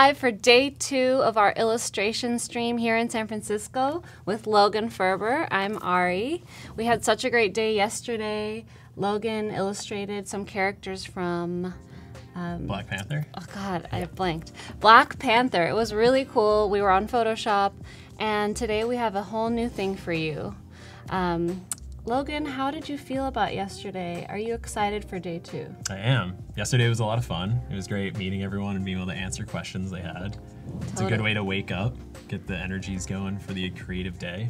live for day two of our illustration stream here in San Francisco with Logan Faerber. I'm Ari. We had such a great day yesterday. Logan illustrated some characters from. Um, Black Panther? Oh, God, I blanked. Black Panther. It was really cool. We were on Photoshop, and today we have a whole new thing for you. Um, Logan, how did you feel about yesterday? Are you excited for day two? I am. Yesterday was a lot of fun. It was great meeting everyone and being able to answer questions they had. Totally. It's a good way to wake up, get the energies going for the creative day.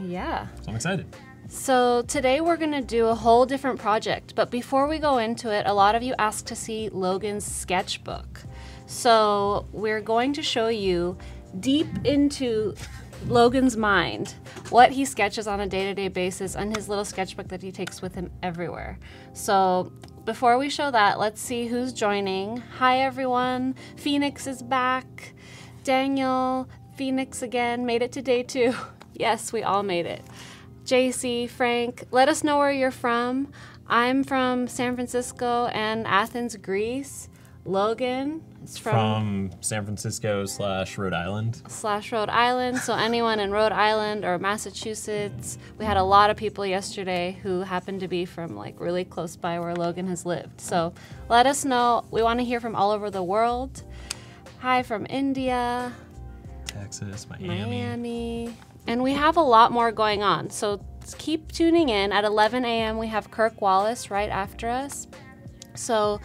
Yeah. So I'm excited. So today we're going to do a whole different project, but before we go into it, a lot of you asked to see Logan's sketchbook. So we're going to show you deep into Logan's mind, what he sketches on a day to day basis, and his little sketchbook that he takes with him everywhere. So, before we show that, let's see who's joining. Hi, everyone. Phoenix is back. Daniel, Phoenix again, made it to day two. yes, we all made it. JC, Frank, let us know where you're from. I'm from San Francisco and Athens, Greece. Logan is from, from San Francisco slash Rhode Island. Slash Rhode Island. So anyone in Rhode Island or Massachusetts. We had a lot of people yesterday who happened to be from like really close by where Logan has lived. So let us know. We want to hear from all over the world. Hi from India. Texas, Miami. Miami. And we have a lot more going on. So keep tuning in. At 11 a.m., we have Kirk Wallace right after us. So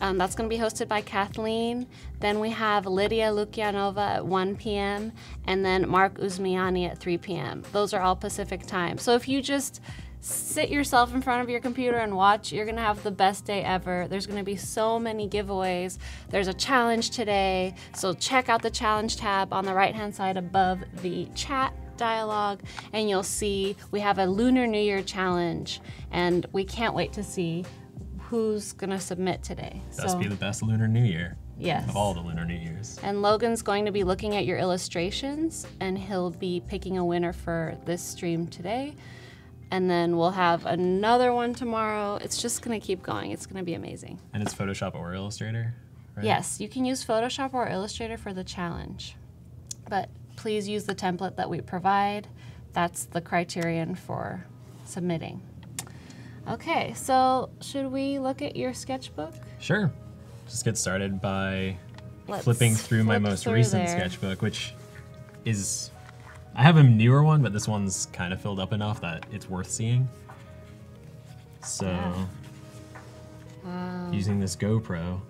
um, that's going to be hosted by Kathleen. Then we have Lydia Lukianova at 1 p.m. and then Mark Uzmiani at 3 p.m. Those are all Pacific time. So if you just sit yourself in front of your computer and watch, you're going to have the best day ever. There's going to be so many giveaways. There's a challenge today. So check out the challenge tab on the right hand side above the chat dialogue and you'll see we have a Lunar New Year challenge and we can't wait to see who's gonna submit today. Must so, be the best Lunar New Year. Yes. Of all the Lunar New Years. And Logan's going to be looking at your illustrations and he'll be picking a winner for this stream today. And then we'll have another one tomorrow. It's just gonna keep going. It's gonna be amazing. And it's Photoshop or Illustrator? Right? Yes, you can use Photoshop or Illustrator for the challenge. But please use the template that we provide. That's the criterion for submitting. Okay, so should we look at your sketchbook? Sure. Just get started by Let's flipping through flip my most through recent there. sketchbook, which is. I have a newer one, but this one's kind of filled up enough that it's worth seeing. So. Yeah. Wow. Using this GoPro.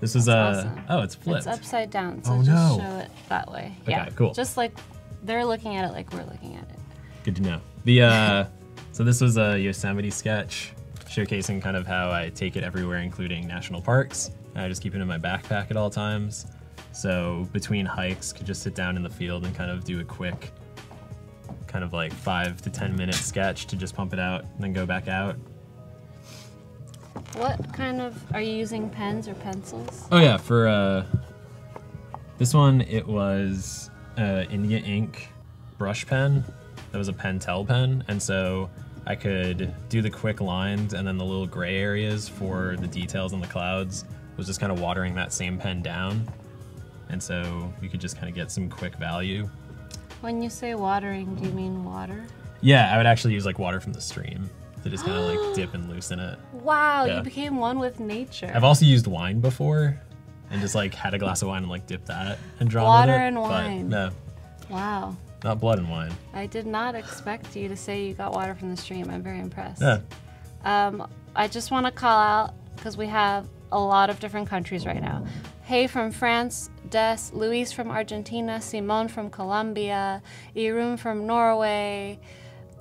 This is a. Awesome. Oh, it's flipped. It's upside down, so oh, just no. show it that way. Okay, yeah, cool. Just like they're looking at it like we're looking at it. Good to know. The uh, So this was a Yosemite sketch showcasing kind of how I take it everywhere, including national parks. I just keep it in my backpack at all times. So between hikes, could just sit down in the field and kind of do a quick, kind of like five to 10 minute sketch to just pump it out and then go back out. What kind of, are you using pens or pencils? Oh yeah, for uh, this one it was uh, India ink brush pen. That was a Pentel pen, and so I could do the quick lines and then the little gray areas for the details in the clouds was just kind of watering that same pen down. And so you could just kind of get some quick value. When you say watering, do you mean water? Yeah, I would actually use like water from the stream to just kind of like dip and loosen it. Wow, yeah. you became one with nature. I've also used wine before and just like had a glass of wine and like dip that and draw water it. and wine. no. Wow. Not blood and wine. I did not expect you to say you got water from the stream. I'm very impressed. Yeah. Um, I just want to call out because we have a lot of different countries right now. Hey from France, Des, Luis from Argentina, Simon from Colombia, Irun from Norway.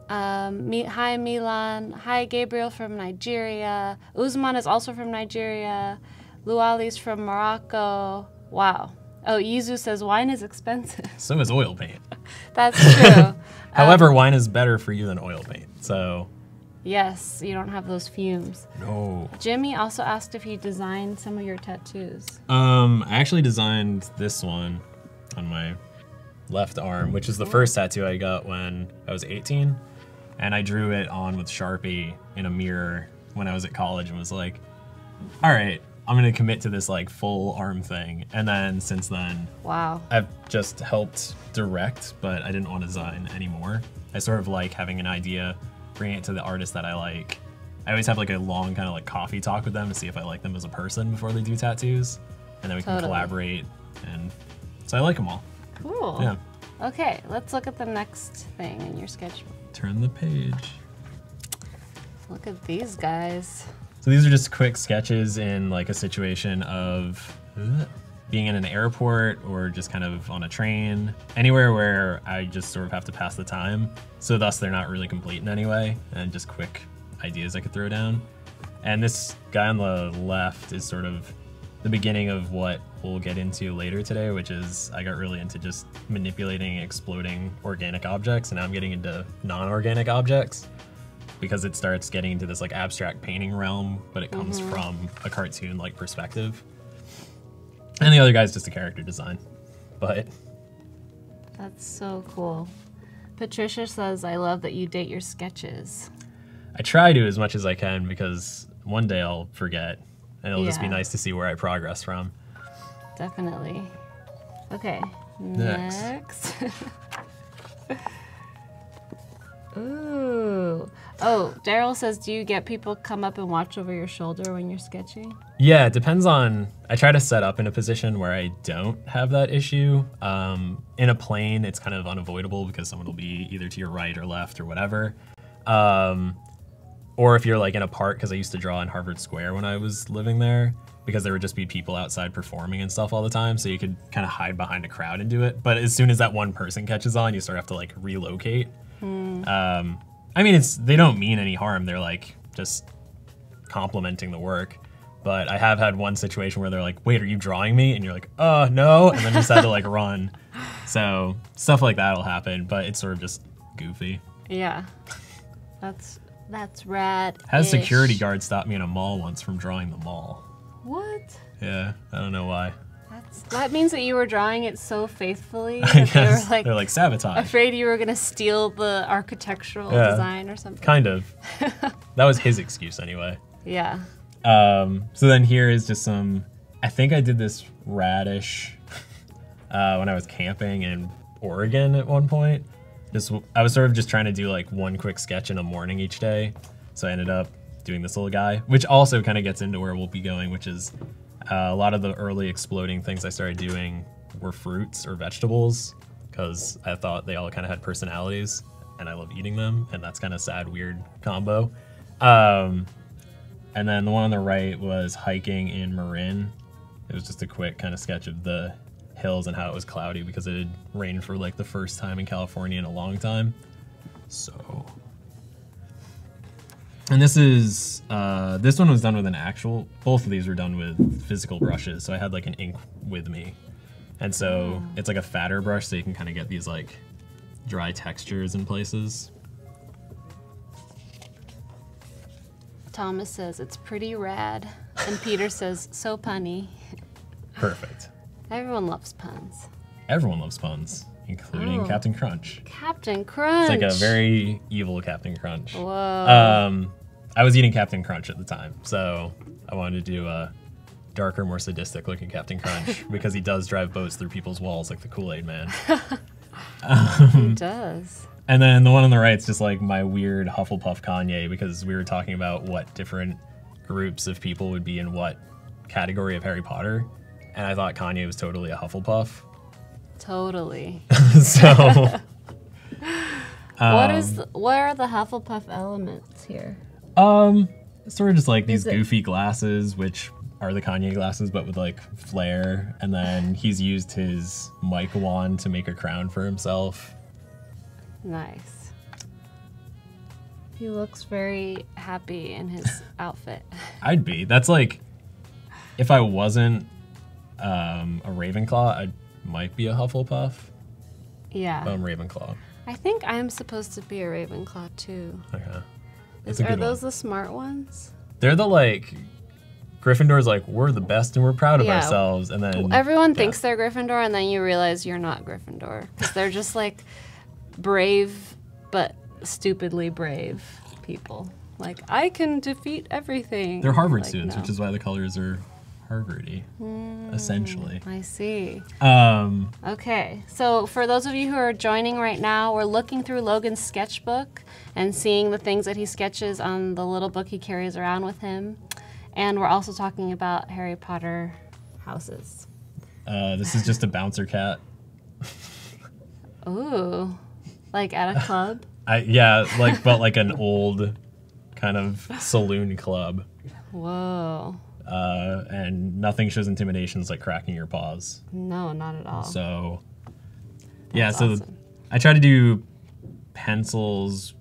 Um, hi Milan, hi Gabriel from Nigeria. Uzman is also from Nigeria. Luali's from Morocco. Wow, Oh, Yizu says wine is expensive. So is oil paint. That's true. However, um, wine is better for you than oil paint. So. Yes, you don't have those fumes. No. Jimmy also asked if you designed some of your tattoos. Um, I actually designed this one on my left arm, which is the first tattoo I got when I was 18. And I drew it on with Sharpie in a mirror when I was at college and was like, all right, I'm gonna commit to this like full arm thing. And then since then, Wow. I've just helped direct, but I didn't want to design anymore. I sort of like having an idea, bringing it to the artist that I like. I always have like a long kind of like coffee talk with them to see if I like them as a person before they do tattoos, and then we can collaborate. And so I like them all. Cool. Yeah. Okay, let's look at the next thing in your sketchbook. Turn the page. Look at these guys. So these are just quick sketches in like a situation of uh, being in an airport or just kind of on a train, anywhere where I just sort of have to pass the time. So thus they're not really complete in any way, and just quick ideas I could throw down. And this guy on the left is sort of the beginning of what we'll get into later today, which is I got really into just manipulating, exploding organic objects, and now I'm getting into non-organic objects because it starts getting into this like abstract painting realm, but it comes mm-hmm. from a cartoon like perspective. And the other guy's just a character design. But That's so cool. Patricia says, I love that you date your sketches. I try to as much as I can because one day I'll forget and it'll just be nice to see where I progress from. Definitely. Okay. Next. Next. Ooh. Oh, Daryl says, do you get people come up and watch over your shoulder when you're sketching? Yeah, it depends on. I try to set up in a position where I don't have that issue. Um, in a plane, it's kind of unavoidable because someone will be either to your right or left or whatever. Um, or if you're like in a park, because I used to draw in Harvard Square when I was living there, because there would just be people outside performing and stuff all the time, so you could kind of hide behind a crowd and do it. But as soon as that one person catches on, you sort of have to like relocate. Um, I mean, it's they don't mean any harm. They're like just complimenting the work. But I have had one situation where they're like, "Wait, are you drawing me?" And you're like, "Uh, no," and then just had to like run. So stuff like that'll happen, but it's sort of just goofy. Yeah. That's that's rad. Had a security guard stop me in a mall once from drawing the mall. What? Yeah, I don't know why. That means that you were drawing it so faithfully that they were like, they're like sabotage. afraid you were gonna steal the architectural Yeah. design or something. Kind of. that was his excuse anyway. Yeah. Um, so then here is just some. I think I did this radish uh, when I was camping in Oregon at one point. Just I was sort of just trying to do like one quick sketch in a morning each day. So I ended up doing this little guy, which also kind of gets into where we'll be going, which is uh, a lot of the early exploding things I started doing were fruits or vegetables because I thought they all kind of had personalities and I love eating them, and that's kind of sad, weird combo. Um, and then the one on the right was hiking in Marin. It was just a quick kind of sketch of the hills and how it was cloudy because it had rained for like the first time in California in a long time. So. And this is, uh, this one was done with an actual, both of these were done with physical brushes. So I had like an ink with me. And so it's like a fatter brush so you can kind of get these like dry textures in places. Thomas says it's pretty rad, and Peter says so punny. Perfect. Everyone loves puns. Everyone loves puns, including Oh. Captain Crunch. Captain Crunch. It's like a very evil Captain Crunch. Whoa. Um, I was eating Captain Crunch at the time, so I wanted to do a darker, more sadistic looking Captain Crunch because he does drive boats through people's walls like the Kool Aid Man. Um, he does. And then the one on the right is just like my weird Hufflepuff Kanye because we were talking about what different groups of people would be in what category of Harry Potter. And I thought Kanye was totally a Hufflepuff. Totally. so what is? Um, the, what are the Hufflepuff elements here? Um, sort of just like these goofy glasses, which are the Kanye glasses, but with like flair. And then he's used his mic wand to make a crown for himself. Nice. He looks very happy in his outfit. I'd be. That's like, if I wasn't um, a Ravenclaw, I might be a Hufflepuff. Yeah. But I'm Ravenclaw. I think I'm supposed to be a Ravenclaw too. Okay. Is, are good one. those the smart ones? They're the like, Gryffindor's like, we're the best and we're proud of Yeah. ourselves. And then Everyone yeah. thinks they're Gryffindor, and then you realize you're not Gryffindor because they're just like brave but stupidly brave people. Like I can defeat everything. They're Harvard Like, students, no. which is why the colors are Harvardy, essentially. I see. Um, Okay, so for those of you who are joining right now, we're looking through Logan's sketchbook and seeing the things that he sketches on the little book he carries around with him. And we're also talking about Harry Potter houses. uh, this is just a bouncer cat. Ooh, like at a club? I yeah, like but like an old kind of saloon club. Whoa. Uh, and nothing shows intimidations like cracking your paws. No, not at all. So yeah, so awesome. I try to do pencils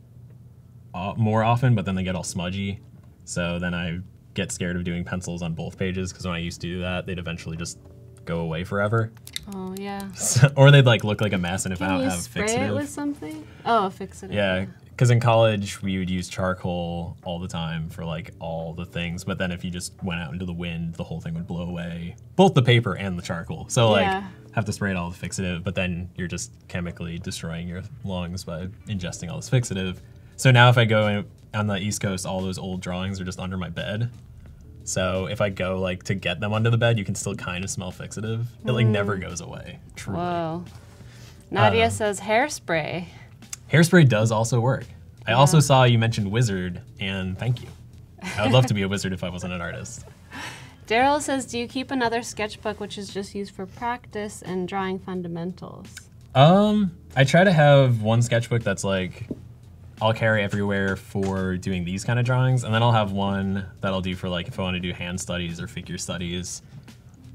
uh, more often, but then they get all smudgy. So then I get scared of doing pencils on both pages because when I used to do that, they'd eventually just go away forever, Oh, yeah. or they'd like look like a mess. And if I Can don't you have spray fixative, it with something? Oh, fix it. yeah, because in college we would use charcoal all the time for like all the things, but then if you just went out into the wind, the whole thing would blow away, both the paper and the charcoal. So like Yeah. have to spray it all with fixative, but then you're just chemically destroying your lungs by ingesting all this fixative. So now if I go in, on the East Coast, all those old drawings are just under my bed. So if I go like to get them under the bed, you can still kind of smell fixative. It like never goes away. Truly. Whoa. Nadia Um, says hairspray. Hairspray does also work. I also saw you mentioned wizard, and thank you. I would love to be a wizard if I wasn't an artist. Daryl says, Do you keep another sketchbook which is just used for practice and drawing fundamentals? Um, I try to have one sketchbook that's like I'll carry everywhere for doing these kind of drawings, and then I'll have one that I'll do for like if I want to do hand studies or figure studies.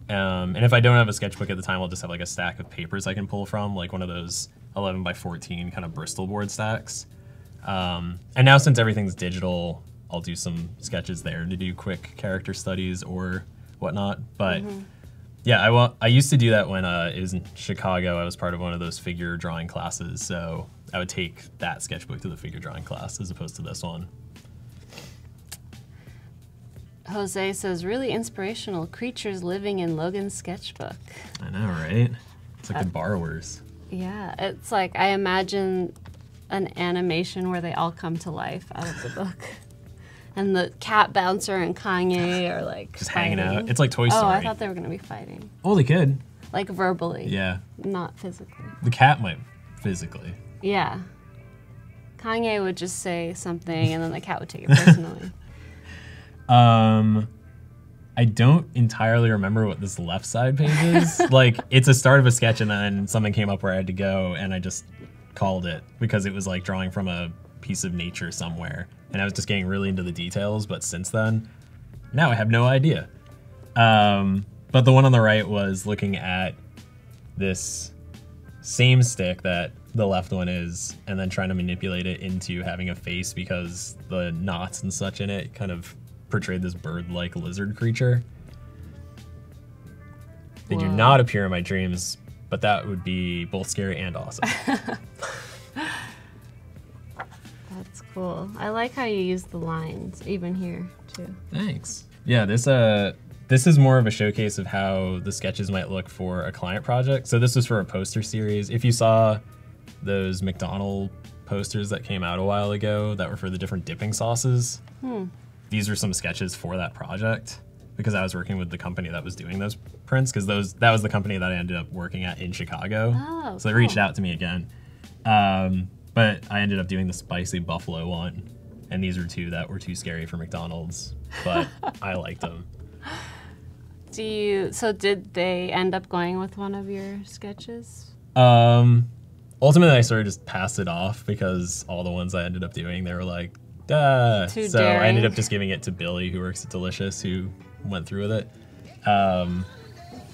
Um, and if I don't have a sketchbook at the time, I'll just have like a stack of papers I can pull from, like one of those 11 by 14 kind of Bristol board stacks. Um, and now since everything's digital, I'll do some sketches there to do quick character studies or whatnot. But yeah, I wa- I used to do that when uh, it was in Chicago. I was part of one of those figure drawing classes, so I would take that sketchbook to the figure drawing class as opposed to this one. Jose says, Really inspirational creatures living in Logan's sketchbook. I know, right? It's like the borrowers. Yeah, it's like I imagine an animation where they all come to life out of the book. And the cat bouncer and Kanye are like Just hanging out. It's like Toy Story. Oh. I thought they were gonna be fighting, oh, they could. like verbally, Yeah, not physically. the cat might physically. Yeah. Kanye would just say something, and then the cat would take it personally. Um, I don't entirely remember what this left side page is. like, it's a start of a sketch, and then something came up where I had to go, and I just called it because it was like drawing from a piece of nature somewhere, and I was just getting really into the details. But since then, now I have no idea. Um, but the one on the right was looking at this same stick that the left one is, and then trying to manipulate it into having a face because the knots and such in it kind of portrayed this bird-like lizard creature. They do not appear in my dreams, but that would be both scary and awesome. That's cool. I like how you use the lines, even here too. Thanks. Yeah, this uh this is more of a showcase of how the sketches might look for a client project. So this was for a poster series. If you saw those McDonald posters that came out a while ago that were for the different dipping sauces, these are some sketches for that project because I was working with the company that was doing those prints because those that was the company that I ended up working at in Chicago. Oh, so they reached out to me again. Um, but I ended up doing the spicy buffalo one, and these are two that were too scary for McDonald's, but I liked them. Do you? So did they end up going with one of your sketches? Um, ultimately, I sort of just passed it off because all the ones I ended up doing, they were like, duh. Too so I ended up just giving it to Billy, who works at Delicious, who went through with it. Um,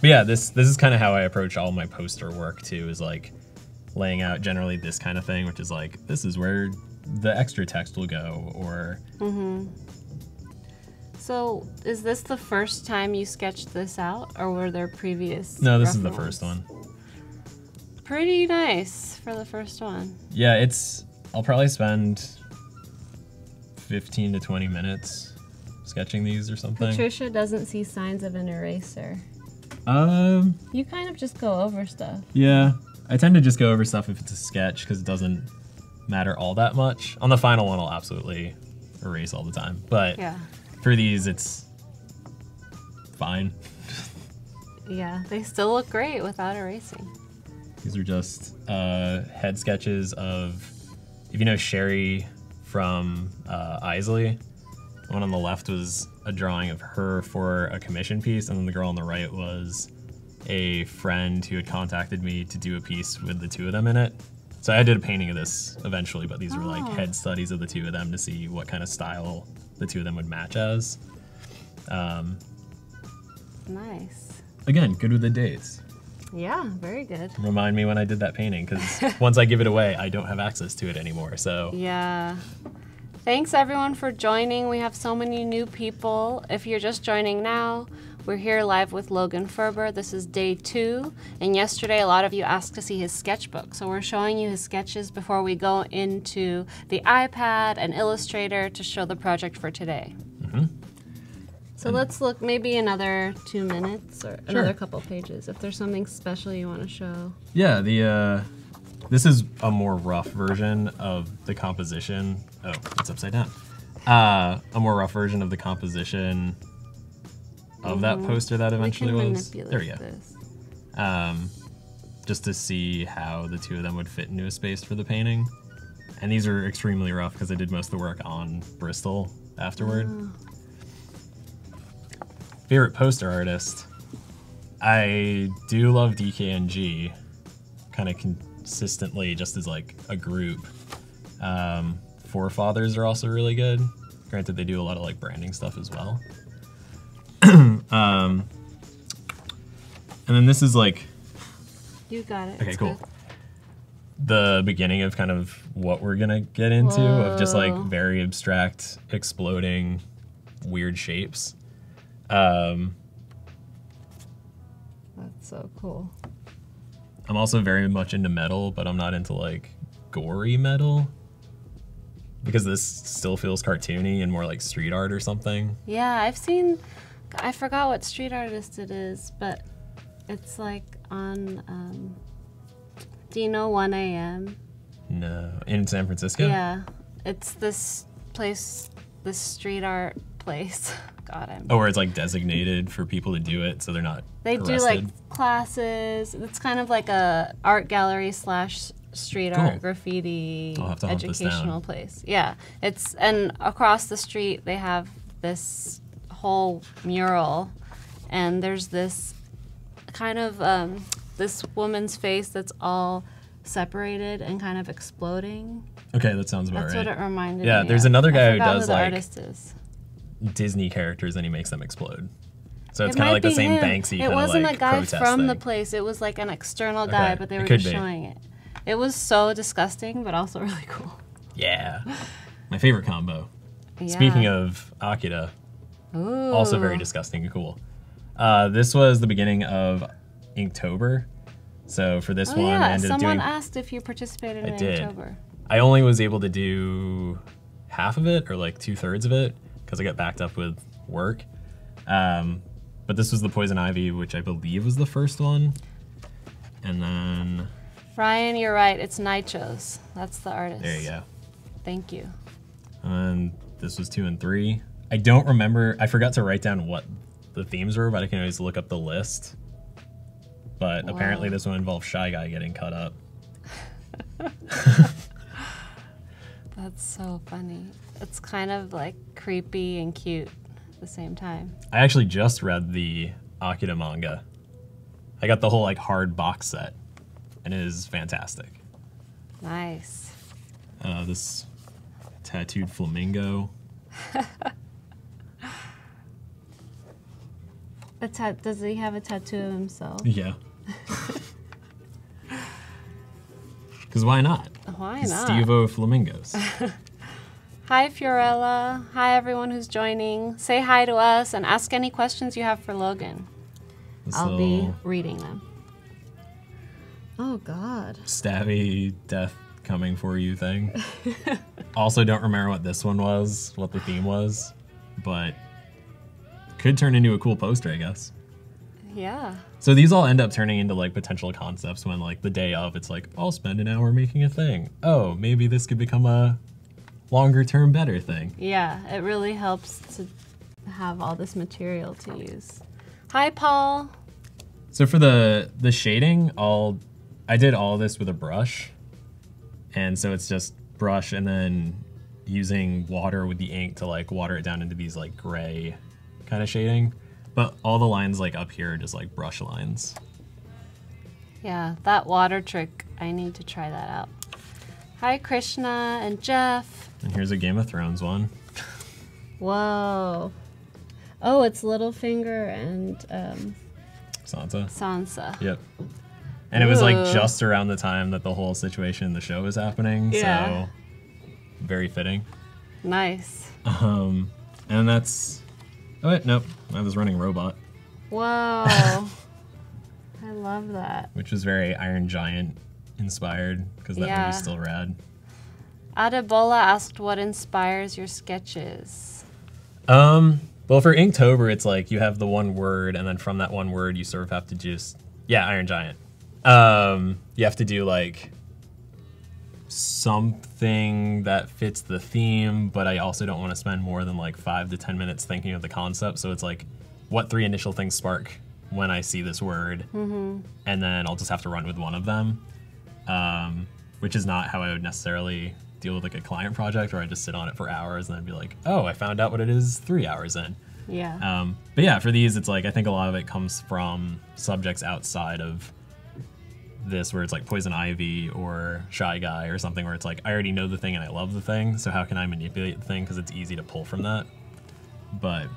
but yeah, this this is kind of how I approach all my poster work too. Is like laying out generally this kind of thing, which is like this is where the extra text will go, or Mhm. So is this the first time you sketched this out, or were there previous? no, this is the first one. Pretty nice for the first one. Yeah, it's. I'll probably spend 15 to 20 minutes sketching these or something. Patricia doesn't see signs of an eraser. Um, You kind of just go over stuff. yeah. I tend to just go over stuff if it's a sketch because it doesn't matter all that much. On the final one, I'll absolutely erase all the time. But Yeah. for these, it's fine. Yeah, they still look great without erasing. These are just uh, head sketches of, if you know Sherry from uh, Eisley, the one on the left was a drawing of her for a commission piece, and then the girl on the right was a friend who had contacted me to do a piece with the two of them in it. So I did a painting of this eventually, but these were like Oh. head studies of the two of them to see what kind of style the two of them would match as. Um, Nice. again, good with the dates. Yeah, very good. Remind me when I did that painting, because once I give it away, I don't have access to it anymore. So Yeah. Thanks everyone for joining. We have so many new people. If you're just joining now, we're here live with Logan Faerber. This is day two. And yesterday, a lot of you asked to see his sketchbook. So we're showing you his sketches before we go into the iPad and Illustrator to show the project for today. Mm-hmm. So let's look maybe another two minutes or another couple pages if there's something special you want to show. yeah, the uh, this is a more rough version of the composition. Oh, it's upside down. Uh, a more rough version of the composition of that poster that eventually was. There we go. um, just to see how the two of them would fit into a space for the painting. And these are extremely rough because I did most of the work on Bristol afterward. Favorite poster artist? I do love DKNG, kind of consistently, just as like a group. Um, Forefathers are also really good. Granted, they do a lot of like branding stuff as well. um, and then this is like You got it. Okay, cool. good. the beginning of kind of what we're gonna get into of just like very abstract, exploding, weird shapes. Um, That's so cool. I'm also very much into metal, but I'm not into like gory metal because this still feels cartoony and more like street art or something. Yeah, I've seen. I forgot what street artist it is, but it's like on. Um, do you know 1 a.m.? No, in San Francisco. Yeah, it's this place, this street art place. God, I'm. Oh, where it's like designated for people to do it, so they're not. They do like classes. It's kind of like a art gallery slash street Cool. art graffiti I'll have to hunt this down. educational place. Yeah, it's and across the street they have this whole mural, and there's this kind of um, this woman's face that's all separated and kind of exploding. Okay, that sounds about That's right. what it reminded Yeah, me. there's of. another guy who does, the like, artist is. Disney characters and he makes them explode. So it's It kind of like the same him. Banksy It wasn't like a guy from the place. It was like an external guy, Okay, but they were just be. showing it. It was so disgusting, but also really cool. Yeah. My favorite combo. Yeah. Speaking of Akira, also very disgusting and cool. Uh, this was the beginning of Inktober. So for this Oh one, I yeah, ended someone doing. asked if you participated I in did. I only was able to do half of it or like two thirds of it because I got backed up with work. Um, but this was the Poison Ivy, which I believe was the first one. And then Ryan, you're right. It's Nychos. That's the artist. there you go. Thank you. And this was two and three. I don't remember. I forgot to write down what the themes were, but I can always look up the list. But apparently, this one involves Shy Guy getting cut up. That's so funny. It's kind of like creepy and cute at the same time. I actually just read the Akira manga. I got the whole like hard box set, and it is fantastic. Nice. Uh, this tattooed flamingo. A ta- does he have a tattoo of himself? Yeah. Because why not? Why not? Steve-O Flamingos. Hi, Fiorella. Hi, everyone who's joining. Say hi to us and ask any questions you have for Logan. This I'll be reading them. Oh, God. stabby death coming for you thing. also, don't remember what this one was, what the theme was, but could turn into a cool poster, I guess. Yeah. So these all end up turning into like potential concepts when like the day of it's like I'll spend an hour making a thing. Oh, maybe this could become a longer term better thing. Yeah, it really helps to have all this material to use. Hi, Paul. So for the the shading, I'll I did all this with a brush, and so it's just brush and then using water with the ink to like water it down into these like gray kind of shading. But all the lines like up here are just like brush lines. Yeah, that water trick, I need to try that out. Hi, Krishna and Jeff. And here's a Game of Thrones one. Whoa. Oh, it's Littlefinger and um, Sansa. Sansa. Yep. And it was like just around the time that the whole situation in the show was happening, Yeah. so very fitting. Nice. Um, and that's. Oh wait, nope. I was running robot, Whoa. I love that. which was very Iron Giant inspired because that Yeah. movie's still rad. Adebola asked what inspires your sketches. Um, well, for Inktober, it's like you have the one word, and then from that one word, you sort of have to just yeah, Iron Giant. Um, you have to do like something that fits the theme, but I also don't want to spend more than like five to ten minutes thinking of the concept. So it's like, what three initial things spark when I see this word, and then I'll just have to run with one of them, um, which is not how I would necessarily deal with like a client project where I just sit on it for hours and then be like, oh, I found out what it is three hours in. Yeah. Um, but yeah, for these, it's like I think a lot of it comes from subjects outside of this, where it's like Poison Ivy or Shy Guy or something, where it's like I already know the thing and I love the thing, so how can I manipulate the thing? Because it's easy to pull from that. But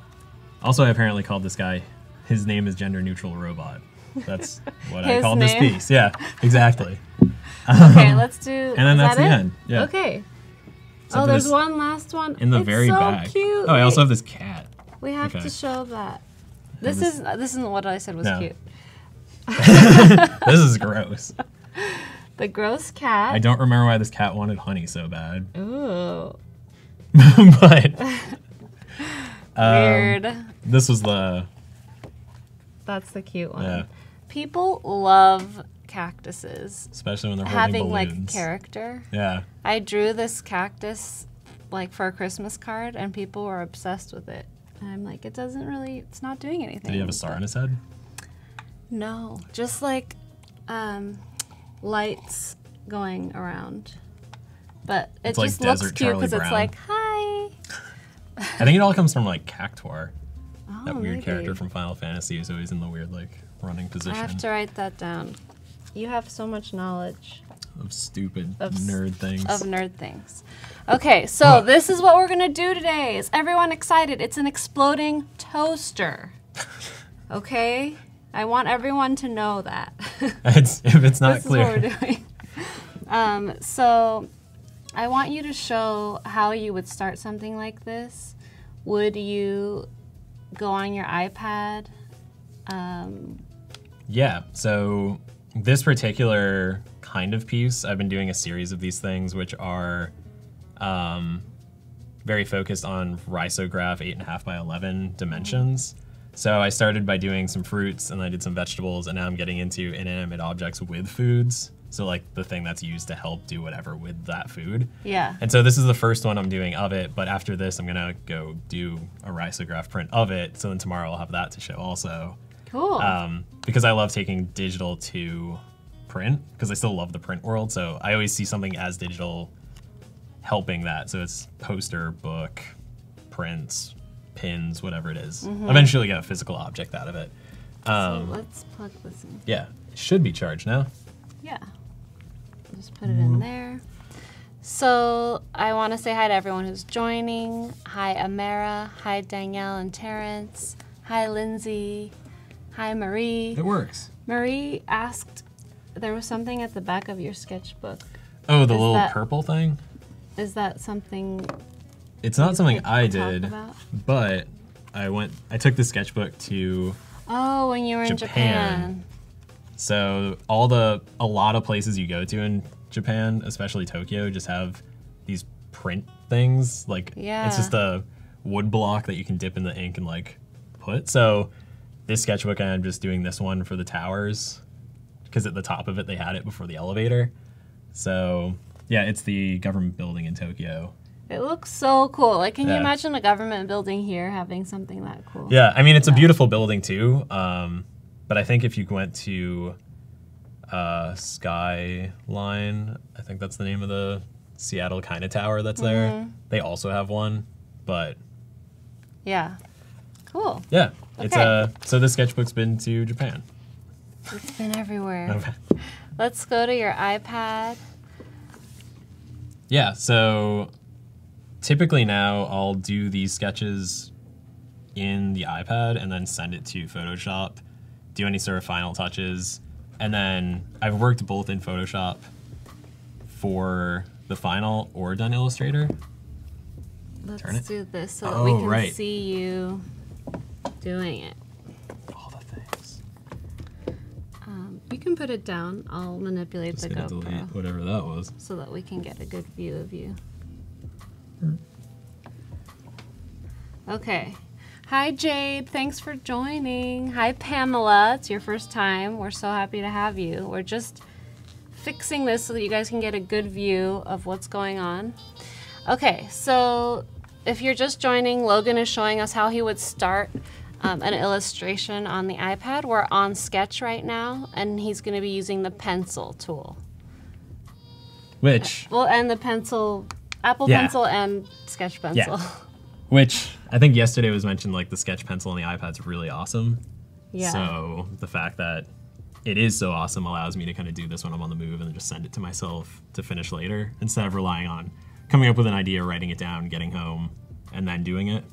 also, I apparently called this guy. His name is Gender Neutral Robot. That's what I called this piece. Yeah, exactly. okay, let's do. And then that's the end. Yeah. Okay. Except oh, there's this- one last one. In the It's very so back. cute. Oh, I also have this cat. We have okay. to show that. This this- is this isn't what I said was No. cute. This is gross. The gross cat. I don't remember why this cat wanted honey so bad. Ooh, but um, weird. this was the That's the cute one. yeah, People love cactuses especially when they're having like character. Yeah, I drew this cactus like for a Christmas card, and people were obsessed with it. And I'm like, it doesn't really, it's not doing anything. did he have a star on his head? No, just like um, lights going around. But it It's like just looks Desert cute because it's like, hi. I think it all comes from like Cactuar, Oh, that weird maybe. character from Final Fantasy who's always in the weird like running position. I have to write that down. You have so much knowledge of stupid Of nerd things. of nerd things. Okay, so What? this is what we're gonna do today. Is everyone excited? It's an exploding toaster. Okay? I want everyone to know that. it's, if it's not this clear, is what we're doing. um, so I want you to show how you would start something like this. Would you go on your iPad? Um, Yeah. So this particular kind of piece, I've been doing a series of these things, which are um, very focused on risograph eight and a half by eleven dimensions. So I started by doing some fruits, and I did some vegetables, and now I'm getting into inanimate objects with foods. So like the thing that's used to help do whatever with that food. yeah. And so this is the first one I'm doing of it, but after this I'm gonna go do a risograph print of it. So then tomorrow I'll have that to show also Cool. um, because I love taking digital to print because I still love the print world. So I always see something as digital helping that. So it's poster, book, prints, pins, whatever it is. Eventually get a physical object out of it. so Um, let's plug this in. yeah, it should be charged now. Yeah. Just put it in there. So I want to say hi to everyone who's joining. Hi, Amara. Hi, Danielle and Terrence. Hi, Lindsay. Hi, Marie. It works. Marie asked, there was something at the back of your sketchbook. Oh, the Is little that- purple thing. Is that something It's not something I did, but I went. I took the sketchbook to Oh, when you were in Japan. Japan. So all the a lot of places you go to in Japan, especially Tokyo, just have these print things. Like Yeah. it's just a wood block that you can dip in the ink and like put. So this sketchbook, I'm just doing this one for the towers because at the top of it they had it before the elevator. So yeah, it's the government building in Tokyo, It looks so cool. Like, can you imagine a government building here having something that cool? Yeah, I mean it's a beautiful building too. Um, but I think if you went to uh, Skyline, I think that's the name of the Seattle kind of tower that's there. Mm-hmm. They also have one, but Yeah. Cool. yeah, it's Okay. uh so the sketchbook's been to Japan. It's been everywhere. Okay. Let's go to your iPad. Yeah, so typically now I'll do these sketches in the iPad and then send it to Photoshop, do any sort of final touches, and then I've worked both in Photoshop for the final or done Illustrator. Let's Turn it. do this so that Oh, we can right. see you doing it. All the things. Um, you can put it down. I'll manipulate Just the GoPro delete whatever that was. so that we can get a good view of you. Okay. Hi, Jade. Thanks for joining. Hi, Pamela. It's your first time. We're so happy to have you. We're just fixing this so that you guys can get a good view of what's going on. Okay, so if you're just joining, Logan is showing us how he would start um, an illustration on the iPad. We're on Sketch right now, and he's going to be using the pencil tool. Which Well, and the pencil, Apple Yeah. Pencil and Sketch Pencil. Yeah. which I think yesterday was mentioned like the sketch pencil on the iPad's really awesome. Yeah. So the fact that it is so awesome allows me to kind of do this when I'm on the move and then just send it to myself to finish later instead of relying on coming up with an idea, writing it down, getting home, and then doing it.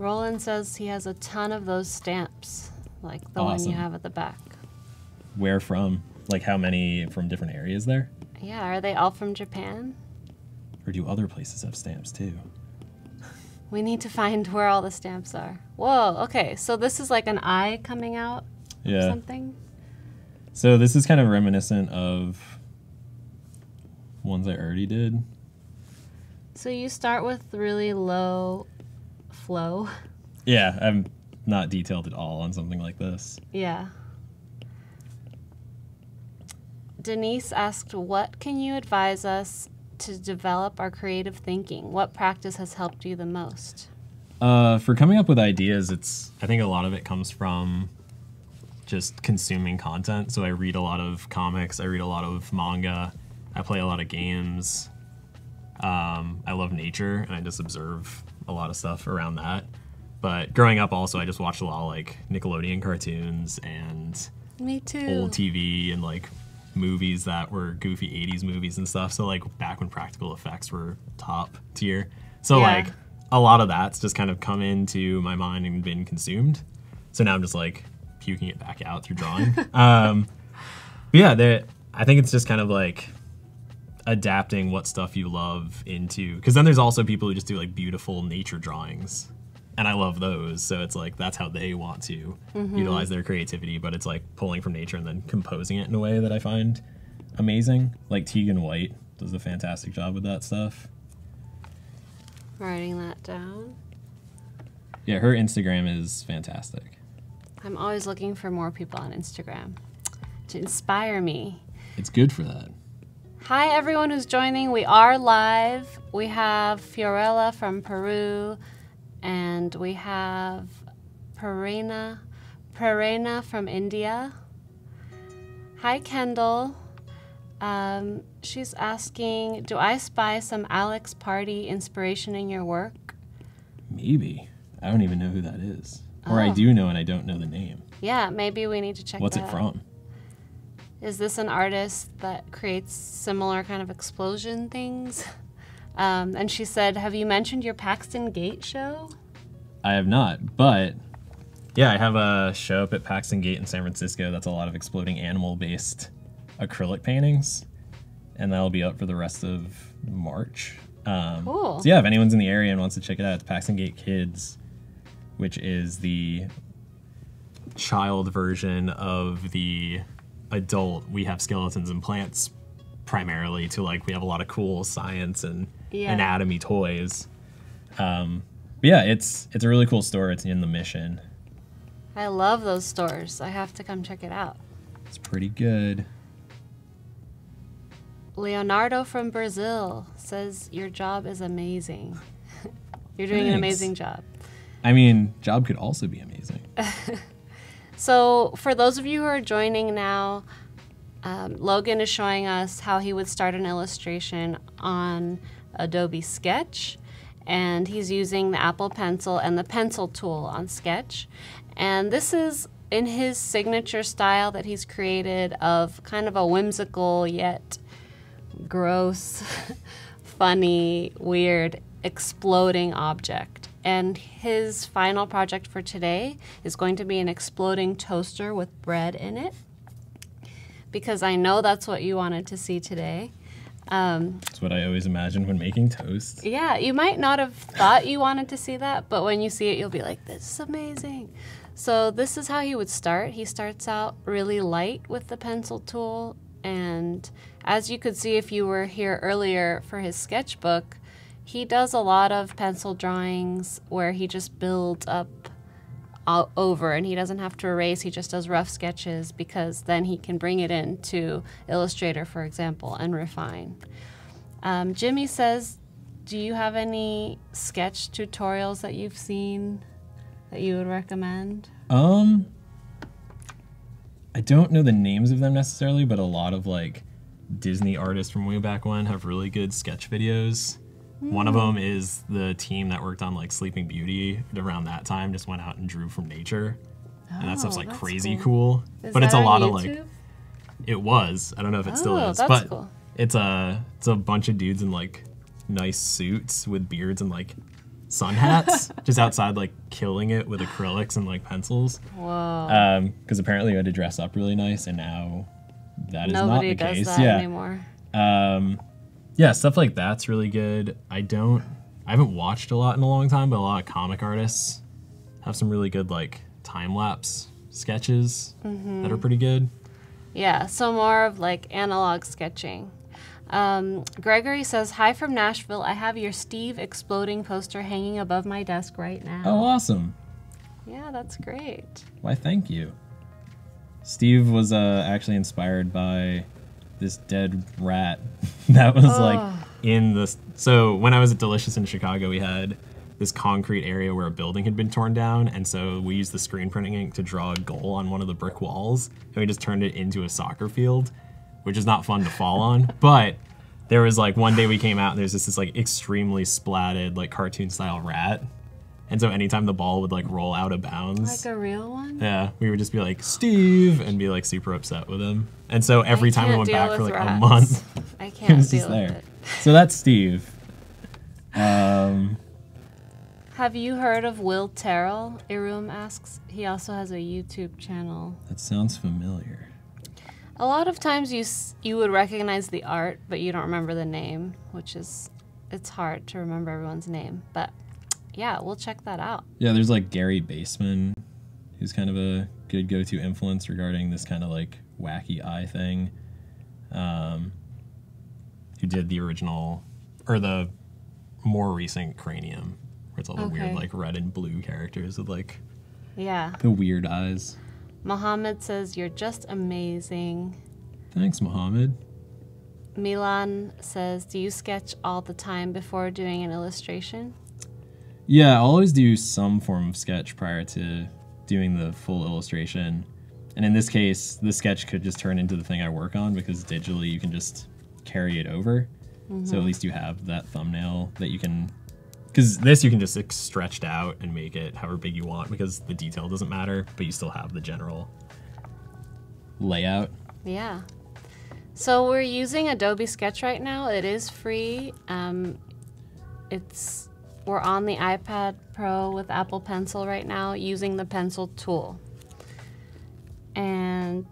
Roland says he has a ton of those stamps, like the one you have at the back. Where from? Like how many from different areas there? Yeah, are they all from Japan? Or do other places have stamps too? We need to find where all the stamps are. Whoa, okay, so this is like an eye coming out or Yeah. something? So this is kind of reminiscent of ones I already did. So you start with really low flow. Yeah, I'm not detailed at all on something like this. Yeah. Denise asked, What can you advise us to develop our creative thinking? What practice has helped you the most? Uh, for coming up with ideas, it's I think a lot of it comes from just consuming content. So I read a lot of comics, I read a lot of manga, I play a lot of games. Um, I love nature and I just observe a lot of stuff around that. But growing up, also, I just watched a lot of like Nickelodeon cartoons and Me too. old TV and like movies that were goofy 80s movies and stuff. So like back when practical effects were top tier. So Yeah. like a lot of that's just kind of come into my mind and been consumed. So now I'm just like puking it back out through drawing. um, but yeah, there- I think it's just kind of like adapting what stuff you love into because then there's also people who just do like beautiful nature drawings. And i love those so it's like that's how they want to mm-hmm. utilize their creativity but it's like pulling from nature and then composing it in a way that i find amazing. Like teagan white does a fantastic job with that stuff. Writing that down. yeah her instagram is fantastic. I'm always looking for more people on Instagram to inspire me. it's good for that Hi, everyone who's joining. We are live. We have Fiorella from Peru, and we have Perena, Perena from India. Hi, Kendall. Um, she's asking, do I spy some Alex Pardee inspiration in your work? maybe i don't even know who that is or i Oh. do know and i don't know the name Yeah, maybe we need to check what's it out. from Is this an artist that creates similar kind of explosion things? Um, and she said, Have you mentioned your Paxton Gate show? I have not, but yeah, I have a show up at Paxton Gate in San Francisco that's a lot of exploding animal based acrylic paintings, and that'll be up for the rest of March. Um, Cool. So, yeah, if anyone's in the area and wants to check it out, it's Paxton Gate Kids, which is the child version of the adult. We have skeletons and plants primarily to like, we have a lot of cool science and Yeah. anatomy toys. Um, but yeah, it's it's a really cool store. It's in the Mission. I love those stores. I have to come check it out. It's pretty good. Leonardo from Brazil says your job is amazing. You're doing an amazing job. I mean, job could also be amazing. So, for those of you who are joining now, um, Logan is showing us how he would start an illustration on Adobe Sketch. And he's using the Apple Pencil and the pencil tool on Sketch. And this is in his signature style that he's created of kind of a whimsical yet gross, funny, weird, exploding object. And his final project for today is going to be an exploding toaster with bread in it. Because I know that's what you wanted to see today. Um, That's what I always imagine when making toast. yeah, you might not have thought you wanted to see that, but when you see it, you'll be like, this is amazing. So, this is how he would start. He starts out really light with the pencil tool. And as you could see if you were here earlier for his sketchbook, he does a lot of pencil drawings where he just builds up all over and he doesn't have to erase he just does rough sketches because then he can bring it into illustrator for example and refine um, jimmy says do you have any sketch tutorials that you've seen that you would recommend Um, I don't know the names of them necessarily, but a lot of like Disney artists from way back when have really good sketch videos. One of them is the team that worked on like Sleeping Beauty around that time, just went out and drew from nature. and that stuff's Oh, like crazy cool. cool. Is but it's a lot of like it was. I don't know if it still Oh, is, that's but cool. it's a it's a bunch of dudes in like nice suits with beards and like sun hats, just outside like killing it with acrylics and like pencils. whoa Because apparently you had to dress up really nice, and now that is nobody not the does case. that yeah, anymore um, yeah, stuff like that's really good. I don't, I haven't watched a lot in a long time, but a lot of comic artists have some really good like time lapse sketches Mm-hmm. that are pretty good. Yeah, so more of like analog sketching. Um, Gregory says, Hi from Nashville. I have your Steve exploding poster hanging above my desk right now. Oh, awesome! Yeah, that's great. Why, thank you. Steve was uh, actually inspired by this dead rat that was like in the. So when I was at Delicious in Chicago, we had this concrete area where a building had been torn down, and so we used the screen printing ink to draw a goal on one of the brick walls, and we just turned it into a soccer field, which is not fun to fall on, but. There was like one day we came out and there's just this like extremely splatted like cartoon style rat, and so anytime the ball would like roll out of bounds, Like a real one? yeah, we would just be like Steve and be like super upset with him. And so every I time we went back for like a month, I he can't was deal just there. it. So that's Steve. Um, Have you heard of Will Terrell? Irum asks. He also has a YouTube channel. that sounds familiar. A lot of times you you would recognize the art, but you don't remember the name, which is it's hard to remember everyone's name. But yeah, we'll check that out. Yeah, there's like Gary Baseman, who's kind of a good go-to influence regarding this kind of like wacky eye thing. Um, who did the original or the more recent Cranium, where it's all the Okay. weird like red and blue characters with like Yeah. the weird eyes. Mohammed says you're just amazing. Thanks, Mohammed. Milan says, "Do you sketch all the time before doing an illustration?" Yeah, I'll always do some form of sketch prior to doing the full illustration. And in this case, the sketch could just turn into the thing I work on because digitally you can just carry it over. So at least you have that thumbnail that you can. Because this you can just like, stretched out and make it however big you want because the detail doesn't matter, but you still have the general layout. Yeah. So we're using Adobe Sketch right now. It is free. Um, it's we're on the iPad Pro with Apple Pencil right now using the pencil tool. And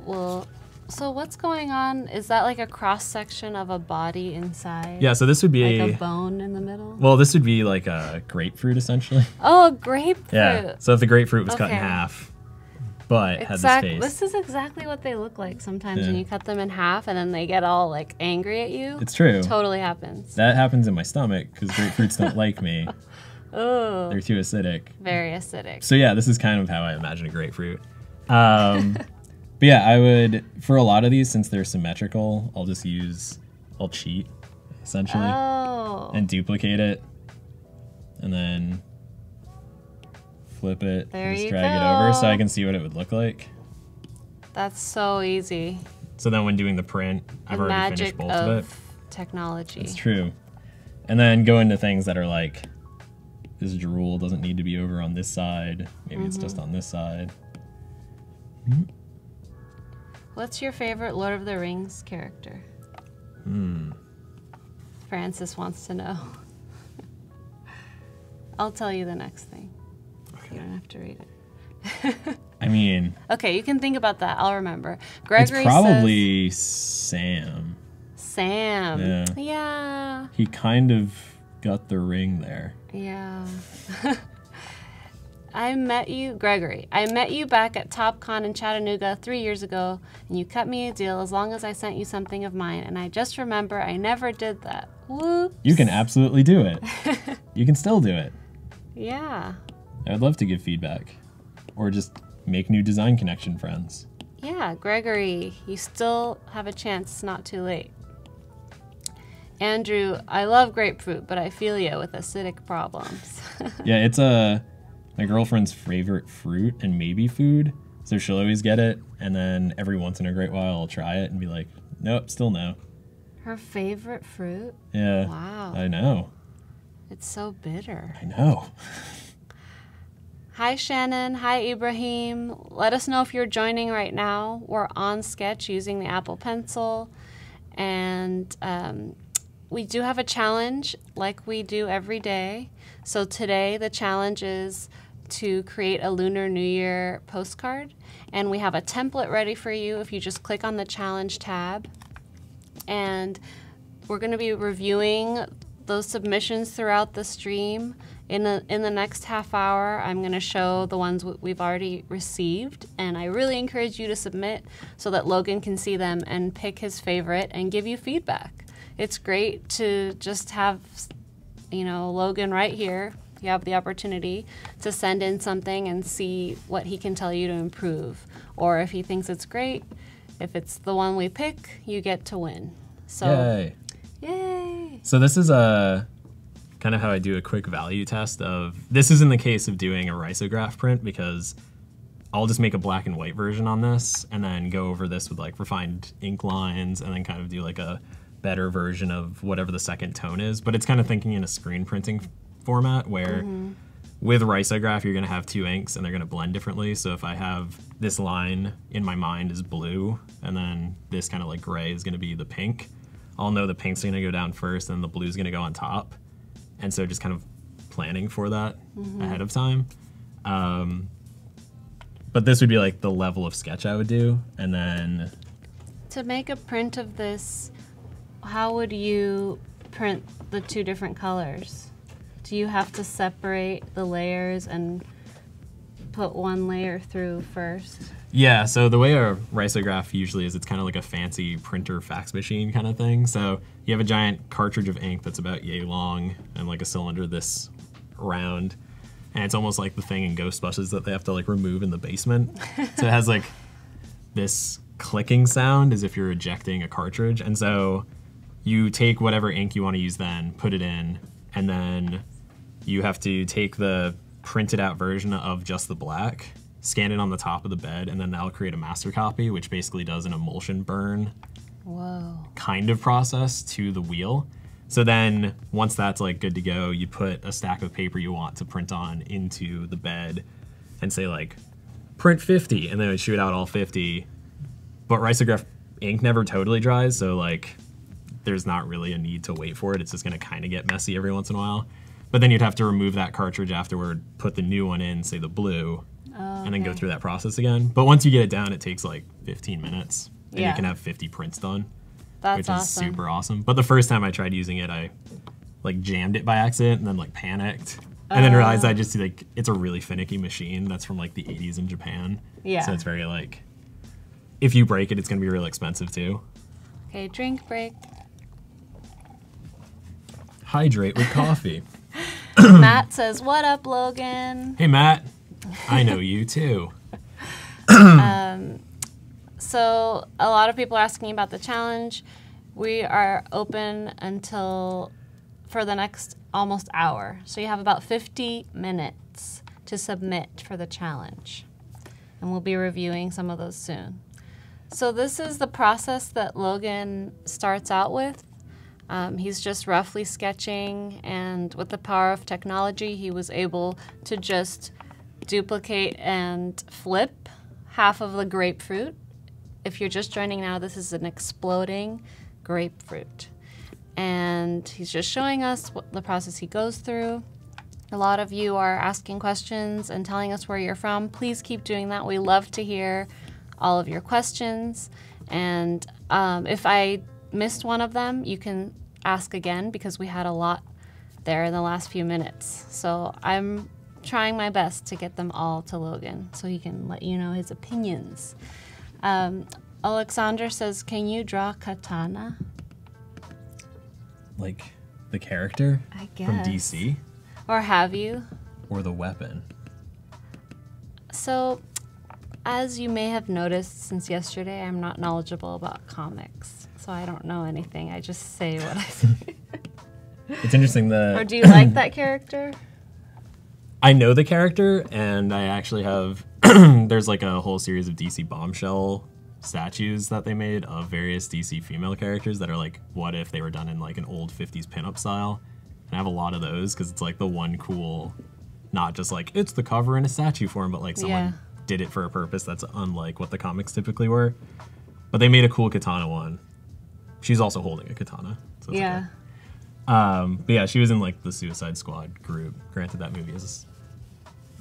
well, so what's going on? Is that like a cross section of a body inside? Yeah, so this would be. Like a bone in the middle? well, this would be like a grapefruit essentially. Oh, a grapefruit. Yeah. So if the grapefruit was cut in half, but had this face. This is exactly what they look like sometimes Yeah. when you cut them in half and then they get all like angry at you. It's true. Totally happens. That happens in my stomach because grapefruits don't like me. Oh, They're too acidic. very acidic. So yeah, this is kind of how I imagine a grapefruit. Um, But yeah, I would for a lot of these since they're symmetrical, I'll just use I'll cheat essentially Oh. and duplicate it, and then flip it, There just you drag it over so. I can see what it would look like. That's so easy. So then when doing the print, The I've already magic finished both of of it. technology. It's true. And then go into things that are like this drool doesn't need to be over on this side. Maybe it's just Mm-hmm. on this side. What's your favorite Lord of the Rings character? Hmm. Francis wants to know. I'll tell you the next thing. You don't have to read it. I mean, Okay, you can think about that. I'll remember. Gregory. it's probably Sam. says Sam. Yeah. Yeah. He kind of got the ring there. Yeah. I met you, Gregory. I met you back at TopCon in Chattanooga three years ago, and you cut me a deal as long as I sent you something of mine. And I just remember I never did that. Whoop. You can absolutely do it. you can still do it. Yeah. I would love to give feedback or just make new design connection friends. Yeah, Gregory, you still have a chance. It's not too late. Andrew, I love grapefruit, but I feel you with acidic problems. Yeah, it's a my girlfriend's favorite fruit and maybe food. So she'll always get it, and then every once in a great while I'll try it and be like, nope, still no. Her favorite fruit? Yeah. Wow. I know. It's so bitter. I know. Hi, Shannon. Hi, Ibrahim. Let us know if you're joining right now. We're on Sketch using the Apple Pencil. And um, we do have a challenge like we do every day. So today, the challenge is to create a Lunar New Year postcard. And we have a template ready for you if you just click on the challenge tab. And we're going to be reviewing those submissions throughout the stream. In the in the next half hour, I'm going to show the ones we've already received, and I really encourage you to submit so that Logan can see them and pick his favorite and give you feedback. It's great to just have, you know, Logan right here. You have the opportunity to send in something and see what he can tell you to improve, or if he thinks it's great. If it's the one we pick, you get to win. So, Yay. yay! So this is a kind of how I do a quick value test of this is in the case of doing a risograph print because I'll just make a black and white version on this and then go over this with like refined ink lines and then kind of do like a better version of whatever the second tone is. But it's kind of thinking in a screen printing format where mm-hmm. with risograph you're going to have two inks and they're going to blend differently. So if I have this line in my mind is blue and then this kind of like gray is going to be the pink, I'll know the pink's going to go down first and the blue's going to go on top. And so just kind of planning for that ahead of time. Um, but this would be like the level of sketch I would do. And then To make a print of this, how would you print the two different colors? Do you have to separate the layers and put one layer through first? Yeah, so the way a risograph usually is, it's kind of like a fancy printer fax machine kind of thing. So you have a giant cartridge of ink that's about yay long and like a cylinder this round. And it's almost like the thing in Ghostbusters that they have to like remove in the basement. so it has like this clicking sound as if you're ejecting a cartridge. And so you take whatever ink you want to use then, put it in, and then you have to take the printed out version of just the black, scan it on the top of the bed, and then that'll create a master copy, which basically does an emulsion burn Whoa. kind of process to the wheel. So then once that's like good to go, you put a stack of paper you want to print on into the bed and say like print 50 and then it would shoot out all 50. But risograph ink never totally dries, so like there's not really a need to wait for it. It's just going to kind of get messy every once in a while. But then you'd have to remove that cartridge afterward, put the new one in, say the blue, Oh, and then go through that process again. But once you get it down, it takes like 15 minutes, and Yeah. you can have 50 prints done That's which awesome. is super awesome. But the first time I tried using it, I like jammed it by accident and then like panicked. And then realized Oh. I just like it's a really finicky machine that's from like the 80s in Japan. Yeah. So it's very like if you break it, it's gonna be real expensive too. Okay, drink break. Hydrate with coffee. Matt says, What up, Logan? hey Matt, I know you too. so a lot of people are asking about the challenge. We are open until for the next almost hour. So you have about 50 minutes to submit for the challenge. And we'll be reviewing some of those soon. So this is the process that Logan starts out with. Um, he's just roughly sketching, and with the power of technology, he was able to just duplicate and flip half of the grapefruit. If you're just joining now, this is an exploding grapefruit. And he's just showing us what the process he goes through. A lot of you are asking questions and telling us where you're from. Please keep doing that. We love to hear all of your questions. And um, if I missed one of them, you can ask again because we had a lot there in the last few minutes. So I'm trying my best to get them all to Logan so he can let you know his opinions. Um, Alexander says, Can you draw katana? Like the character I from. DC Or have you? or the weapon. So, as you may have noticed since yesterday, I'm not knowledgeable about comics. So I don't know anything. I just say what I say. It's interesting that or do you like that character? I know the character, and I actually have. there's like a whole series of DC bombshell statues that they made of various DC female characters that are like, what if they were done in like an old 50s pinup style? And I have a lot of those because it's like the one cool, not just like it's the cover in a statue form, but like someone Yeah. did it for a purpose that's unlike what the comics typically were. But they made a cool katana one. She's also holding a katana. So yeah. okay. Um, but yeah, she was in like the Suicide Squad group. Granted, that movie is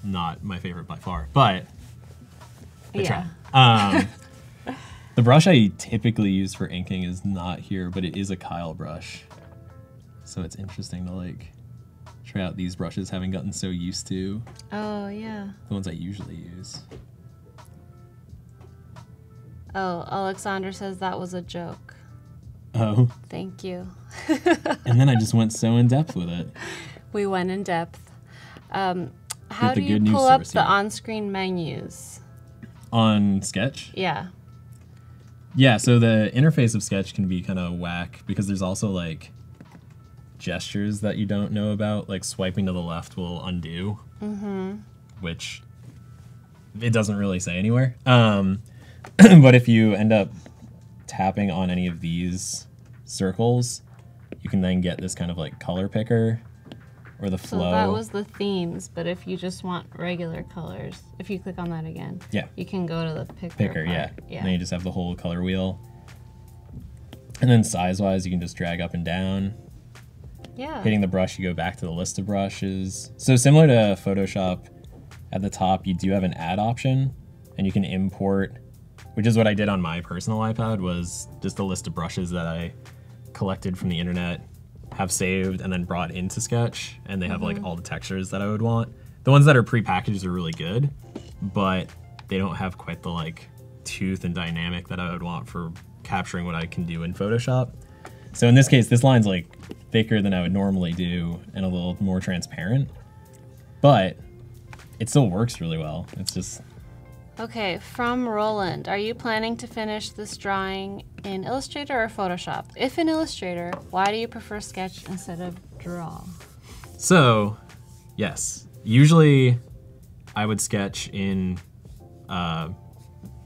not my favorite by far, but I Yeah. try. Um, the brush I typically use for inking is not here, but it is a Kyle brush. So it's interesting to like try out these brushes, having gotten so used to Oh, yeah. the ones I usually use. Oh, Alexander says that was a joke. Oh, Thank you. and then I just went so in depth with it. We went in depth. Um, how do you pull up the on screen menus? On Sketch, Yeah. Yeah, so the interface of Sketch can be kind of whack because there's also like gestures that you don't know about. Like swiping to the left will undo, which it doesn't really say anywhere. Um, but if you end up tapping on any of these circles, you can then get this kind of like color picker or the So that was the themes, but if you just want regular colors, if you click on that again, yeah. you can go to the picker. picker, yeah. part. And then you just have the whole color wheel. And then size wise, you can just drag up and down. yeah. Hitting the brush, you go back to the list of brushes. So similar to Photoshop, at the top you do have an add option, and you can import, which is what I did on my personal iPad. Was just a list of brushes that I collected from the internet, have saved, and then brought into Sketch, and they have like mm-hmm. all the textures that I would want. The ones that are prepackaged are really good, but they don't have quite the like tooth and dynamic that I would want for capturing what I can do in Photoshop. So in this case, this line's like thicker than I would normally do and a little more transparent, but it still works really well. It's just Okay, from Roland, are you planning to finish this drawing in Illustrator or Photoshop? If in Illustrator, why do you prefer Sketch instead of Draw? so. Yes, usually I would sketch in uh,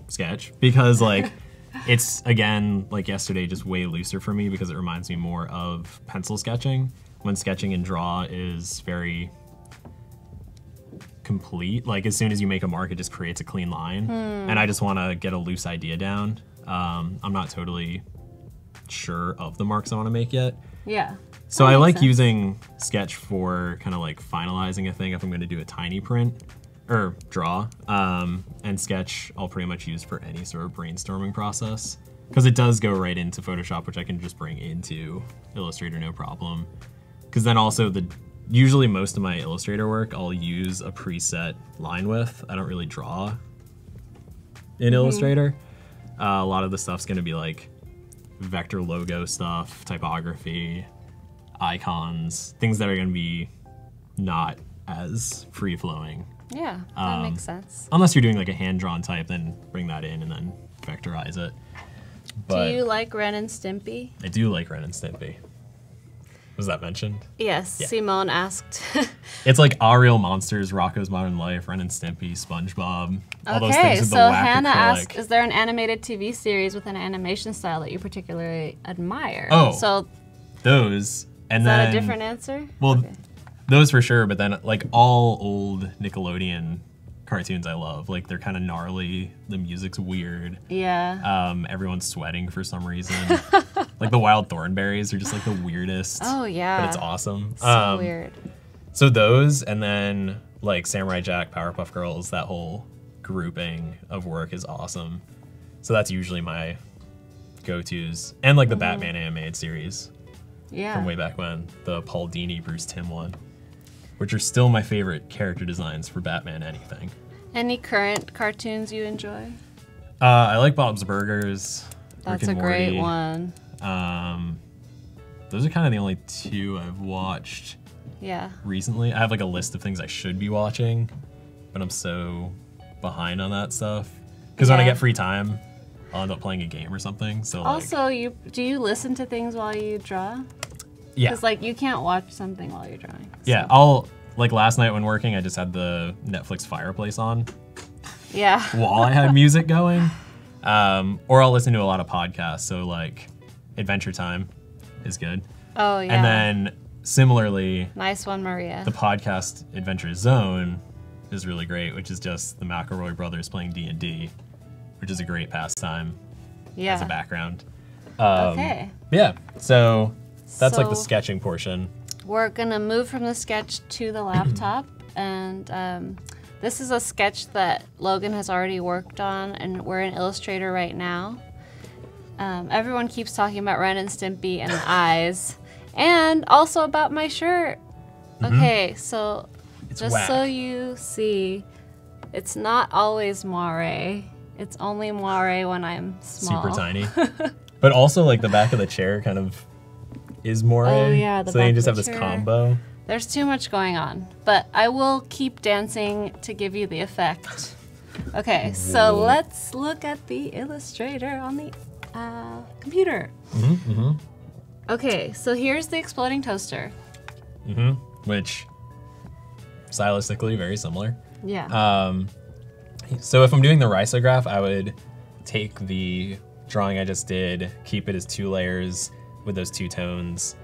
Sketch because like it's again like yesterday just way looser for me because it reminds me more of pencil sketching when sketching in Draw is very complete. Like as soon as you make a mark, it just creates a clean line, and I just want to get a loose idea down. Um, I'm not totally sure of the marks I want to make yet. Yeah. So I like sense. using Sketch for kind of like finalizing a thing if I'm going to do a tiny print or draw. Um, and Sketch I'll pretty much use for any sort of brainstorming process because it does go right into Photoshop, which I can just bring into Illustrator no problem. Because then also the usually most of my Illustrator work I'll use a preset line width. I don't really draw in Illustrator. Uh, a lot of the stuff's going to be like vector logo stuff, typography, icons, things that are going to be not as free flowing. Yeah, that Um, makes sense. Unless you're doing like a hand drawn type, then bring that in and then vectorize it. But Do you like Ren and Stimpy? I do like Ren and Stimpy. Was that mentioned? Yes, Yeah. Simone asked. It's like Aaahh!!! Real Monsters, Rocko's Modern Life, Ren and Stimpy, SpongeBob. All those things so Hannah asked, is there an animated TV series with an animation style that you particularly admire? Oh, so those, and is then that a different answer? Well, Okay. those for sure, but then like all old Nickelodeon cartoons I love. Like they're kind of gnarly. The music's weird. Yeah. Um, everyone's sweating for some reason. like the Wild Thornberrys are just like the weirdest. oh yeah. But it's awesome. So Um, weird. So those, and then like Samurai Jack, Powerpuff Girls, that whole grouping of work is awesome. So that's usually my go-tos, and like the Batman animated series. Yeah. from way back when, the Paul Dini, Bruce Timm one, which are still my favorite character designs for Batman anything. Any current cartoons you enjoy? Uh, I like Bob's Burgers. That's a great Morty. one. Um, those are kind of the only two I've watched Yeah. recently. I have like a list of things I should be watching, but I'm so behind on that stuff. Because when I get free time, I'll end up playing a game or something. So like, Also, you do you listen to things while you draw? yeah, Because like you can't watch something while you're drawing. yeah. I'll like last night when working, I just had the Netflix fireplace on Yeah. while I had music going. Um, or I'll listen to a lot of podcasts. So like, Adventure Time is good. Oh yeah. And then similarly, nice one, Maria. the podcast Adventure Zone is really great, which is just the McElroy brothers playing D and D, which is a great pastime yeah. as a background. Um, Okay. Yeah. So that's like the sketching portion. We're gonna move from the sketch to the laptop, and um, this is a sketch that Logan has already worked on, and we're in Illustrator right now. Um, everyone keeps talking about Ren and Stimpy and the eyes, and also about my shirt. Okay, so. It's just whack. so you see, it's not always moire. It's only moire when I'm small. Super tiny. but also like the back of the chair kind of is more. Oh, yeah, the so then you just have this combo. There's too much going on, but I will keep dancing to give you the effect. Okay, so let's look at the illustrator on the uh, computer. hmm hmm Okay, so here's the exploding toaster. Mm -hmm. Which stylistically very similar. Yeah. Um, so if I'm doing the risograph, I would take the drawing I just did, keep it as two layers with those two tones,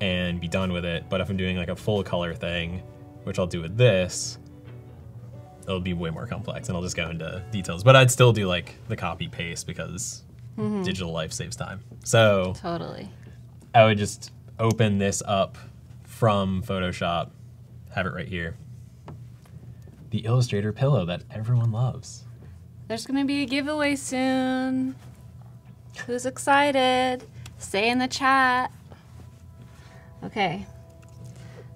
and be done with it. But if I'm doing like a full color thing, which I'll do with this, it'll be way more complex, and I'll just go into details. But I'd still do like the copy paste because mm-hmm. digital life saves time. So totally. I would just open this up from Photoshop, have it right here. The Illustrator pillow that everyone loves. There's gonna be a giveaway soon. Who's excited? Stay in the chat. Okay.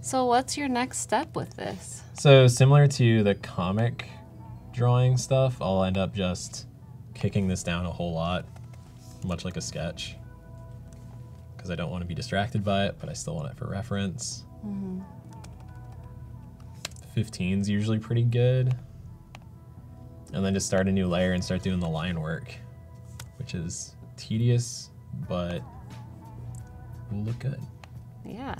So what's your next step with this? So similar to the comic drawing stuff, I'll end up just kicking this down a whole lot, much like a sketch. Because I don't want to be distracted by it, but I still want it for reference. Mm-hmm. 15's usually pretty good. And then just start a new layer and start doing the line work, which is tedious, but will look good. Yeah.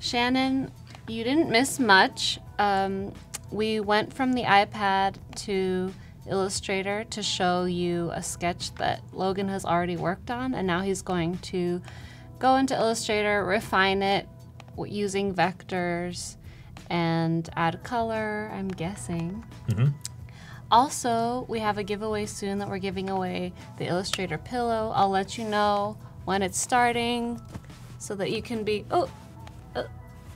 Shannon, you didn't miss much. Um, we went from the iPad to Illustrator to show you a sketch that Logan has already worked on, and now he's going to go into Illustrator, refine it using vectors, and add color, I'm guessing. Mhm. Also, we have a giveaway soon that we're giving away the Illustrator pillow. I'll let you know when it's starting so that you can be oh, uh,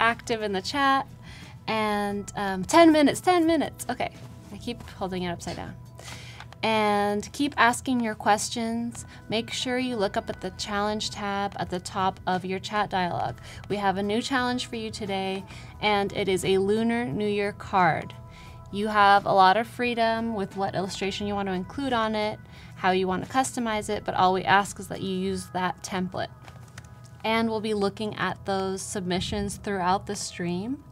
active in the chat. And um, 10 minutes, 10 minutes. Okay, I keep holding it upside down. And keep asking your questions. Make sure you look up at the challenge tab at the top of your chat dialog. We have a new challenge for you today, and it is a Lunar New Year card. You have a lot of freedom with what illustration you want to include on it, how you want to customize it, but all we ask is that you use that template. And we'll be looking at those submissions throughout the stream.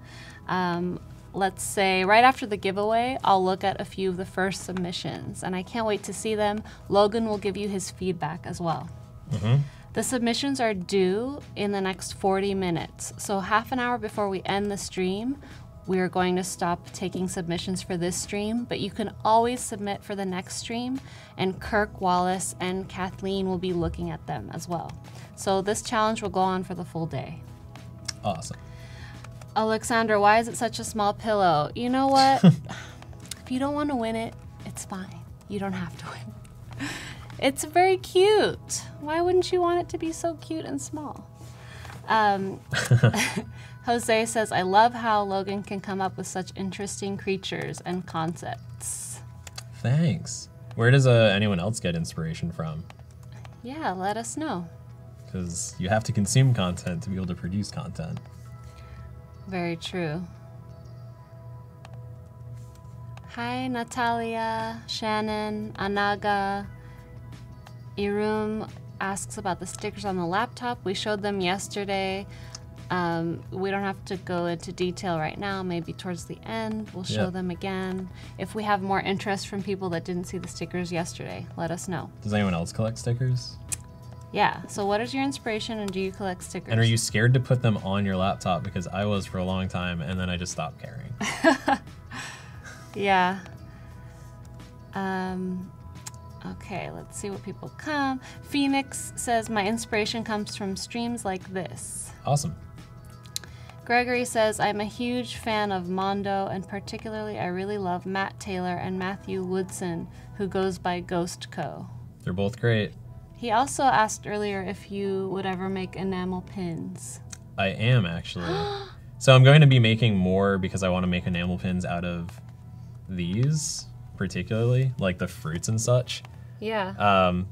Um, let's say right after the giveaway, I'll look at a few of the first submissions and I can't wait to see them. Logan will give you his feedback as well. The submissions are due in the next 40 minutes. So, half an hour before we end the stream, we are going to stop taking submissions for this stream, but you can always submit for the next stream, and Kirk Wallace and Kathleen will be looking at them as well. So, this challenge will go on for the full day. Awesome. Alexandra, why is it such a small pillow? You know what? if you don't want to win it, it's fine. You don't have to win. It's very cute. Why wouldn't you want it to be so cute and small? Um, Jose says, I love how Logan can come up with such interesting creatures and concepts. Thanks. Where does uh, anyone else get inspiration from? Yeah, let us know. Because you have to consume content to be able to produce content. Very true. Hi, Natalia, Shannon, Anaga. Irum asks about the stickers on the laptop. We showed them yesterday. Um, we don't have to go into detail right now. Maybe towards the end, we'll show Yeah. them again. If we have more interest from people that didn't see the stickers yesterday, let us know. Does anyone else collect stickers? Yeah. So, what is your inspiration, and do you collect stickers? And are you scared to put them on your laptop? Because I was for a long time, and then I just stopped caring. Yeah. Um, okay, let's see what people come. Phoenix says, My inspiration comes from streams like this. awesome. Gregory says, I'm a huge fan of Mondo, and particularly I really love Matt Taylor and Matthew Woodson, who goes by Ghost Co. They're both great. He also asked earlier if you would ever make enamel pins. I am actually. so I'm going to be making more because I want to make enamel pins out of these, particularly like the fruits and such. Yeah. Um,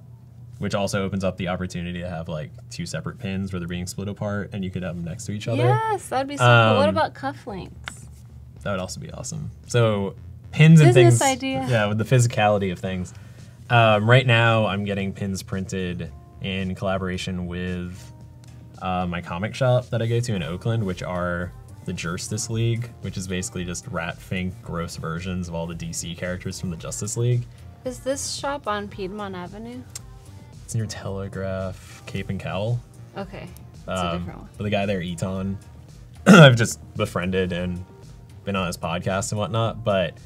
which also opens up the opportunity to have like two separate pins where they're being split apart, and you could have them next to each other. yes, that'd be so cool. What Um, about cufflinks? That would also be awesome. So pins and Business things. idea. Yeah, with the physicality of things. Um, right now, I'm getting pins printed in collaboration with uh, my comic shop that I go to in Oakland, which are the Justice League, which is basically just rat fink gross versions of all the DC characters from the Justice League. Is this shop on Piedmont Avenue? It's near Telegraph, Cape and Cowl. Okay, that's a Um, different one. But the guy there, Eton, I've just befriended and been on his podcast and whatnot. But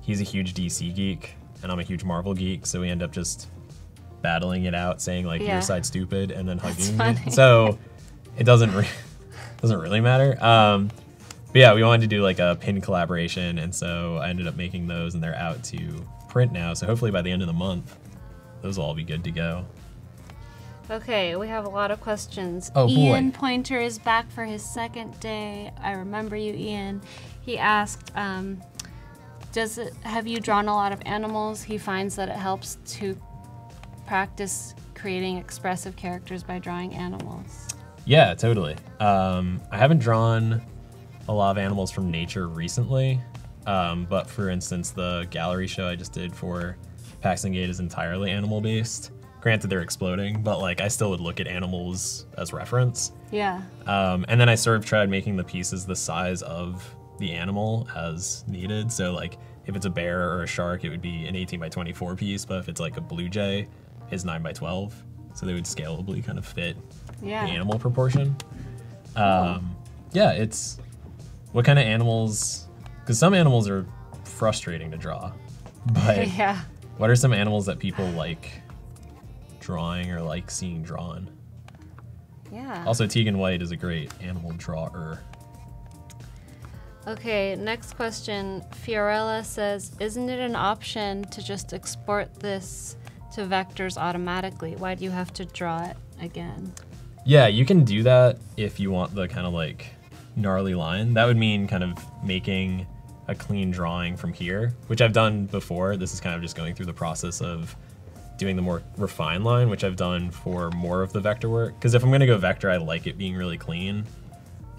he's a huge DC geek, and I'm a huge Marvel geek, so we end up just battling it out, saying like Yeah. your side stupid, and then That's hugging funny. me. So it doesn't re- doesn't really matter. Um, but yeah, we wanted to do like a pin collaboration, and so I ended up making those, and they're out to print now. So hopefully by the end of the month, those will all be good to go. Okay, we have a lot of questions. Oh, boy. Ian Pointer is back for his second day. I remember you, Ian. He asked, um, "Does it have you drawn a lot of animals?" He finds that it helps to practice creating expressive characters by drawing animals. Yeah, totally. Um, I haven't drawn a lot of animals from nature recently, um, but for instance, the gallery show I just did for Paxton Gate is entirely animal based. Granted, they're exploding, but like I still would look at animals as reference. Yeah. Um, and then I sort of tried making the pieces the size of the animal as needed. So like if it's a bear or a shark, it would be an 18 by 24 piece, but if it's like a blue jay, it's 9 by 12. So they would scalably kind of fit Yeah. the animal proportion. Um, yeah, it's what kind of animals? Because some animals are frustrating to draw, but yeah. what are some animals that people like drawing or like seeing drawn? Yeah. Also, Teagan White is a great animal drawer. Okay, next question. Fiorella says, Isn't it an option to just export this to vectors automatically? Why do you have to draw it again? Yeah, you can do that if you want the kind of like gnarly line. That would mean kind of making a clean drawing from here, which I've done before. This is kind of just going through the process of doing the more refined line, which I've done for more of the vector work. Because if I'm going to go vector, I like it being really clean.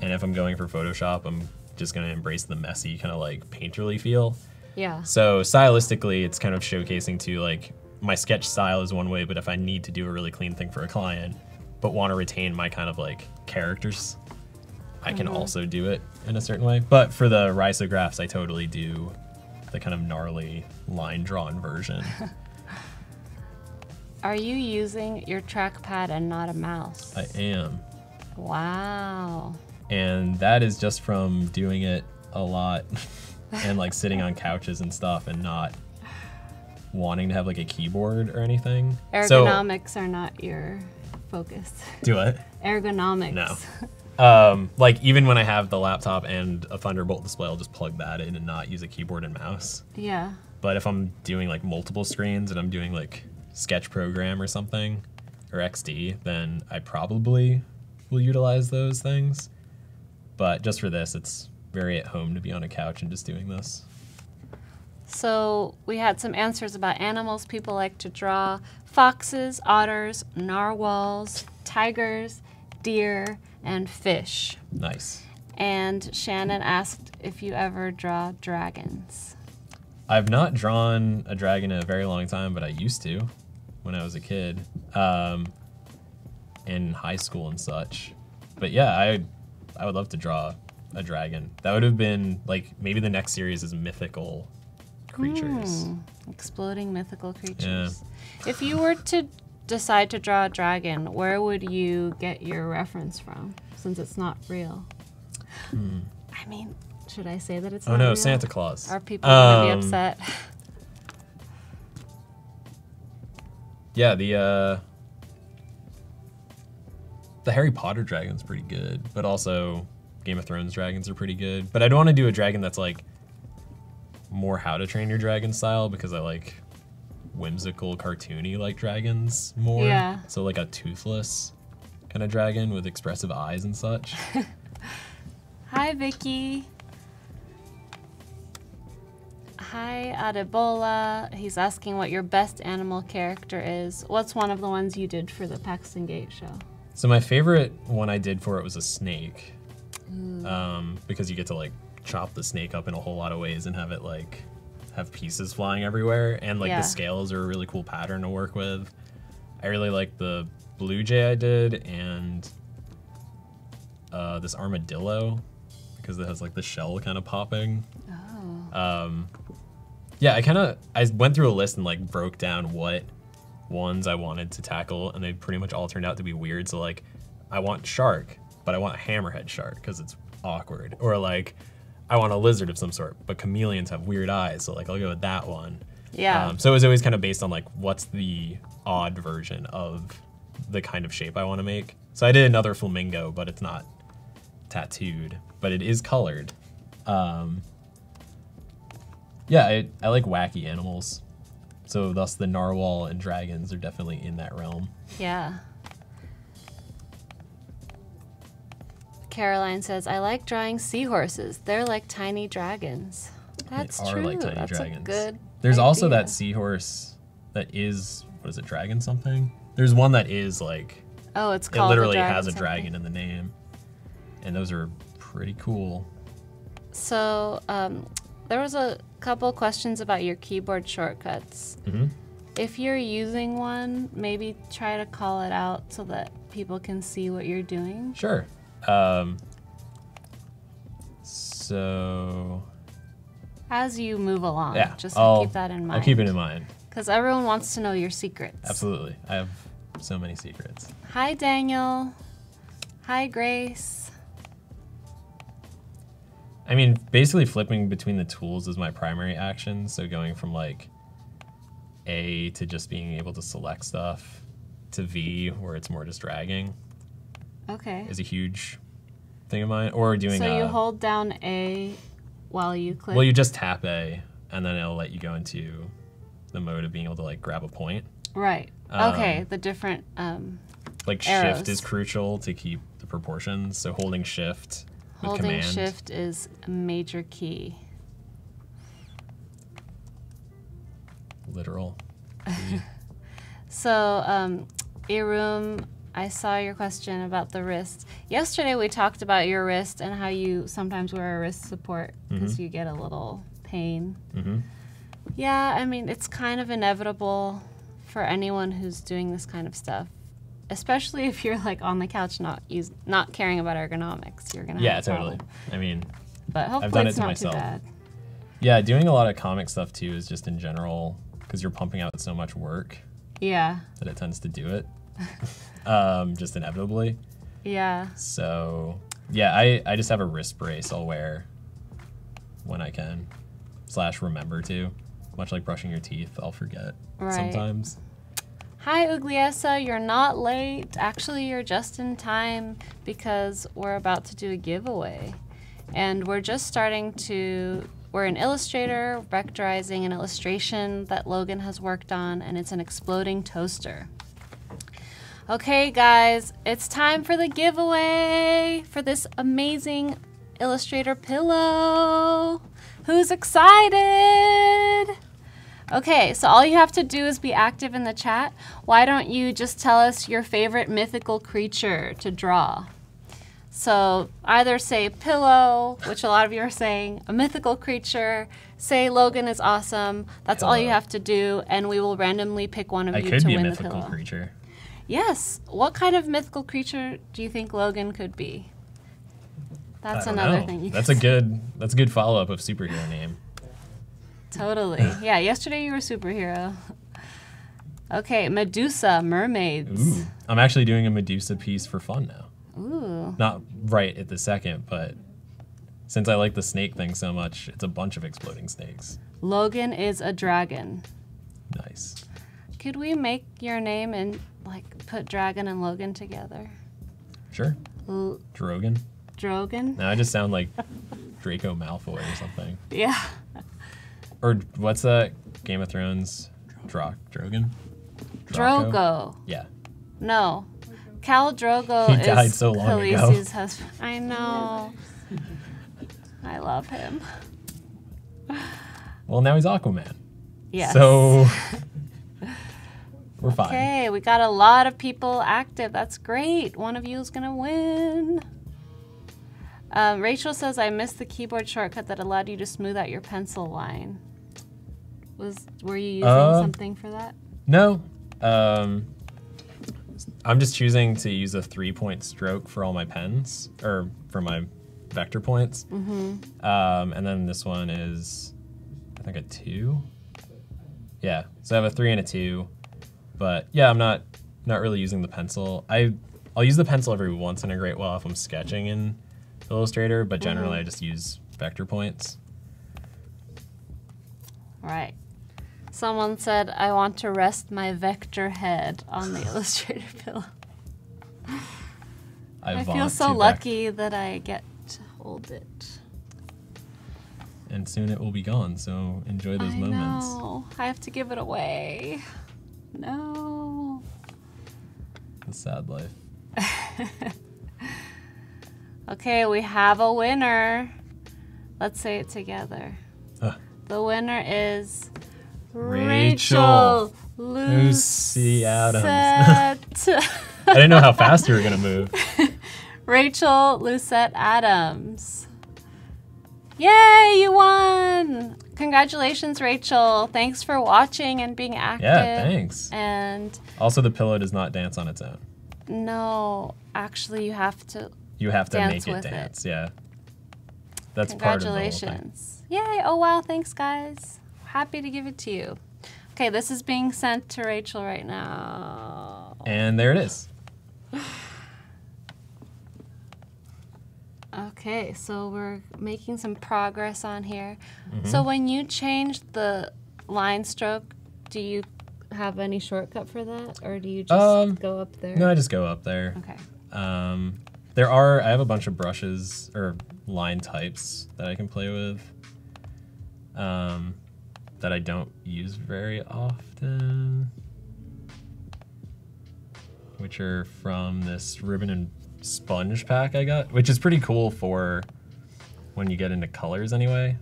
And if I'm going for Photoshop, I'm just going to embrace the messy kind of like painterly feel. Yeah. So stylistically, it's kind of showcasing to like my sketch style is one way, but if I need to do a really clean thing for a client, but want to retain my kind of like characters I can mm-hmm. also do it in a certain way. But for the risographs, I totally do the kind of gnarly line drawn version. Are you using your trackpad and not a mouse? I am. Wow. And that is just from doing it a lot and like sitting on couches and stuff and not wanting to have like a keyboard or anything. So, Ergonomics are not your focus. do it. Ergonomics. No. Um, like even when I have the laptop and a Thunderbolt display, I'll just plug that in and not use a keyboard and mouse. Yeah. But if I'm doing like multiple screens and I'm doing like sketch program or something or XD, then I probably will utilize those things. But just for this, it's very at home to be on a couch and just doing this. So we had some answers about animals people like to draw foxes, otters, narwhals, tigers, deer, and fish. Nice. And Shannon asked if you ever draw dragons. I've not drawn a dragon in a very long time, but I used to when I was a kid, um, in high school and such. But yeah, I I would love to draw a dragon. That would have been like maybe the next series is mythical creatures. Hmm, exploding mythical creatures. If you were to decide to draw a dragon, where would you get your reference from? Since it's not real. I mean, should I say that it's Oh not no, real? Santa Claus. Are people gonna Um, be upset? Yeah, the uh the Harry Potter dragon's pretty good, but also Game of Thrones dragons are pretty good. But I'd want to do a dragon that's like more How to Train Your Dragon style because I like whimsical, cartoony like dragons more. Yeah. So like a toothless kind of dragon with expressive eyes and such. Hi, Vicky. Hi, Adebola. He's asking what your best animal character is. What's one of the ones you did for the Paxton Gate show? So my favorite one I did for it was a snake, um, because you get to like chop the snake up in a whole lot of ways and have it like have pieces flying everywhere, and like Yeah. the scales are a really cool pattern to work with. I really like the blue jay I did and uh, this armadillo because it has like the shell kind of popping. Oh. Um, yeah, I kind of I went through a list and like broke down what ones I wanted to tackle, and they pretty much all turned out to be weird. So like, I want shark, but I want a hammerhead shark because it's awkward, or like, I want a lizard of some sort, but chameleons have weird eyes, so like I'll go with that one. Yeah. Um, so it was always kind of based on like what's the odd version of the kind of shape I want to make. So I did another flamingo, but it's not tattooed, but it is colored. Um, yeah, I, I like wacky animals. So thus the narwhal and dragons are definitely in that realm. Yeah. Caroline says, I like drawing seahorses. They're like tiny dragons. That's they are true. like tiny That's dragons. a good. There's also that seahorse that is what is it, dragon something? There's one that is like Oh, it's called it literally dragon has a something. dragon in the name. And those are pretty cool. So, um, there was a couple questions about your keyboard shortcuts. Mhm. If you're using one, maybe try to call it out so that people can see what you're doing. Sure. Um, so As you move along, yeah, just I'll, keep that in mind. I'll keep it in mind. Because everyone wants to know your secrets. Absolutely. I have so many secrets. Hi, Daniel. Hi, Grace. I mean, basically flipping between the tools is my primary action. So going from like A to just being able to select stuff to V, where it's more just dragging, Okay. is a huge thing of mine. Or doing So you uh, hold down A while you click. well, you just tap A, and then it'll let you go into the mode of being able to like grab a point. right. Um, okay. The different. Um, Like Arrows. shift is crucial to keep the proportions. So holding shift holding command. shift is a major key. Literal. So, um, Irum, I saw your question about the wrist. Yesterday we talked about your wrist and how you sometimes wear a wrist support because you get a little pain. hmm Yeah, I mean, it's kind of inevitable for anyone who's doing this kind of stuff. Especially if you're like on the couch not use not caring about ergonomics. You're gonna Yeah, totally. I mean, But hopefully i've done it it's to not myself. too bad. yeah, doing a lot of comic stuff too is just in general because you're pumping out so much work Yeah, that it tends to do it, um, just inevitably. yeah. So yeah, I, I just have a wrist brace I'll wear when I can, slash remember to. Much like brushing your teeth, I'll forget Right. sometimes. Hi, Ugliesa. You're not late. Actually, you're just in time because we're about to do a giveaway. And we're just starting to. We're an Illustrator vectorizing an illustration that Logan has worked on, and it's an exploding toaster. Okay, guys, it's time for the giveaway for this amazing Illustrator pillow. Who's excited? Okay, so all you have to do is be active in the chat. Why don't you just tell us your favorite mythical creature to draw? So either say pillow, which a lot of you are saying, a mythical creature, say Logan is awesome. That's all you have to do, and we will randomly pick one of I you could to be a win the mythical pillow. creature. Yes. What kind of mythical creature do you think Logan could be? That's another know. thing. You That's a good that's a good follow up of superhero name. Totally. Yeah, yesterday you were a superhero. Okay, Medusa, mermaids. Ooh. I'm actually doing a Medusa piece for fun now. Ooh. Not right at the second, but since I like the snake thing so much, it's a bunch of exploding snakes. Logan is a dragon. Nice. Could we make your name and like put dragon and Logan together? Sure. L- Drogon. Drogan? Now I just sound like Draco Malfoy or something. Yeah. Or what's that Game of Thrones? Drock Drogon? Draco? Drogo. Yeah. No. Khal Drogo He is died so long ago. Khaleesi's husband. I know. I love him. Well, now he's Aquaman. Yes. So we're fine. Okay, we got a lot of people active. That's great. One of you is gonna win. Um, Rachel says, "I missed the keyboard shortcut that allowed you to smooth out your pencil line." Was were you using Uh, something for that? No. Um, I'm just choosing to use a three point stroke for all my pens, or for my vector points. Mm-hmm. Um, and then this one is, I think, a two. Yeah, so I have a three and a two. But yeah, I'm not not really using the pencil. I I'll use the pencil every once in a great while if I'm sketching in Illustrator, but generally I just use vector points. Right. Someone said, "I want to rest my vector head on the Illustrator pillow." I, I feel so lucky that I get to hold it. and soon it will be gone. So enjoy those I moments. know. I have to give it away. No. The sad life. Okay, we have a winner. Let's say it together. Huh. The winner is Rachel Lucy Adams. I didn't know how fast you were gonna move. Rachel Lucette Adams. Yay, you won! Congratulations, Rachel. Thanks for watching and being active. Yeah, thanks. And Also, the pillow does not dance on its own. no, actually, you have to. You have to Dance make it with it. dance. Yeah. That's part of the whole thing. Congratulations. Yay. Oh, wow. Thanks, guys. Happy to give it to you. Okay, this is being sent to Rachel right now. And there it is. Okay, so we're making some progress on here. Mm-hmm. So when you change the line stroke, do you have any shortcut for that, or do you just Um, go up there? No, I just go up there. Okay. Um, there are, I have a bunch of brushes or line types that I can play with um, that I don't use very often, which are from this ribbon and sponge pack I got, which is pretty cool for when you get into colors anyway.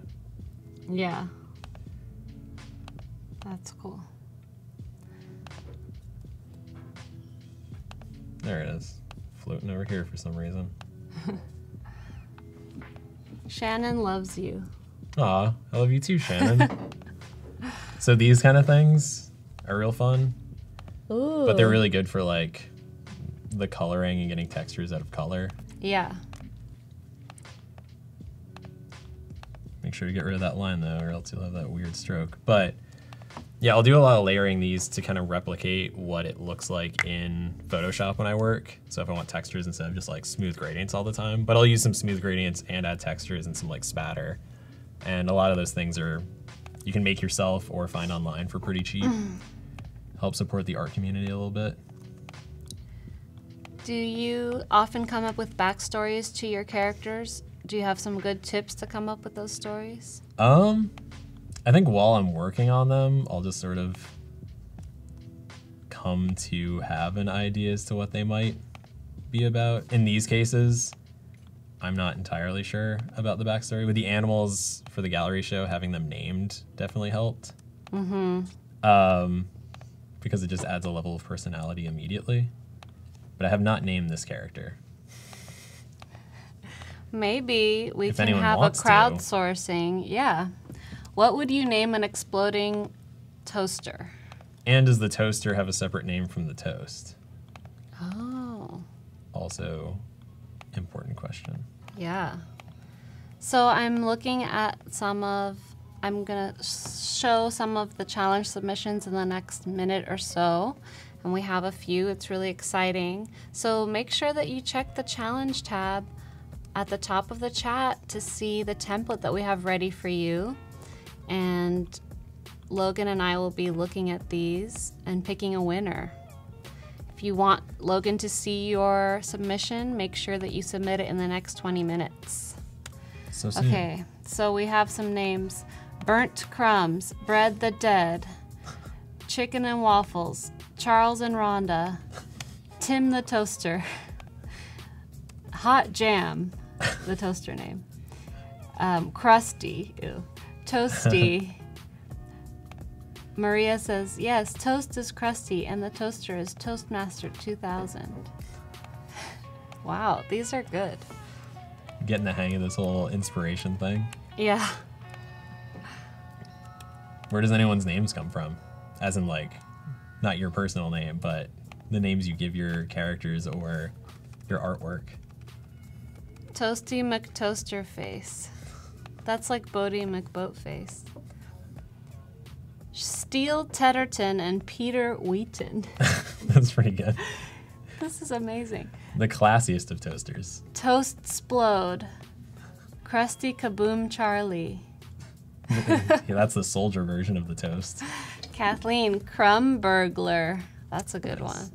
Yeah. That's cool. There it is, floating over here for some reason. Shannon loves you. Aw, I love you too, Shannon. so these kind of things are real fun. Ooh. but they're really good for like the coloring and getting textures out of color. Yeah. Make sure to get rid of that line though, or else you'll have that weird stroke. But yeah, I'll do a lot of layering these to kind of replicate what it looks like in Photoshop when I work. So if I want textures instead of just like smooth gradients all the time, but I'll use some smooth gradients and add textures and some like spatter. And a lot of those things are you can make yourself or find online for pretty cheap. Help support the art community a little bit. Do you often come up with backstories to your characters? Do you have some good tips to come up with those stories? Um, I think while I'm working on them, I'll just sort of come to have an idea as to what they might be about. In these cases, I'm not entirely sure about the backstory. With the animals for the gallery show, having them named definitely helped. Mm-hmm. Um, because it just adds a level of personality immediately. But I have not named this character. Maybe we If can have a wants to. crowdsourcing. Yeah. What would you name an exploding toaster? And does the toaster have a separate name from the toast? Oh, Also, important question. Yeah. So I'm looking at some of, I'm going to show some of the challenge submissions in the next minute or so. And we have a few. It's really exciting. So make sure that you check the challenge tab at the top of the chat to see the template that we have ready for you. And Logan and I will be looking at these and picking a winner. If you want Logan to see your submission, make sure that you submit it in the next 20 minutes. So. Okay, so we have some names Burnt Crumbs, Bread the Dead, Chicken and Waffles, Charles and Rhonda, Tim the Toaster, Hot Jam, the toaster name, um, Krusty, ew, Toasty. Maria says, yes, toast is crusty and the toaster is Toastmaster 2000. Wow, these are good. Getting the hang of this whole inspiration thing. Yeah. Where does anyone's names come from? As in, like, not your personal name, but the names you give your characters or your artwork. Toasty McToaster Face. That's like Boaty McBoatface. Steele Tedderton and Peter Wheaton. That's pretty good. this is amazing. The classiest of toasters. Toast Splode. Krusty Kaboom Charlie. yeah, that's the soldier version of the toast. Kathleen Crumb Burglar. That's a good Nice. one.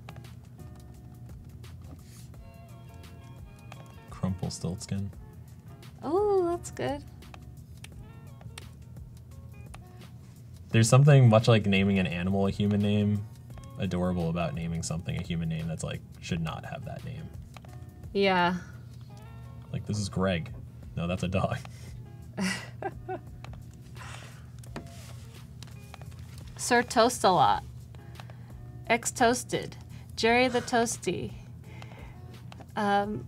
Crumple Stiltskin. Oh, that's good. There's something much like naming an animal a human name adorable about naming something a human name that's like should not have that name. Yeah. Like this is Greg. No, that's a dog. Sir Toast a Lot. Ex Toasted. Jerry the Toasty. Um,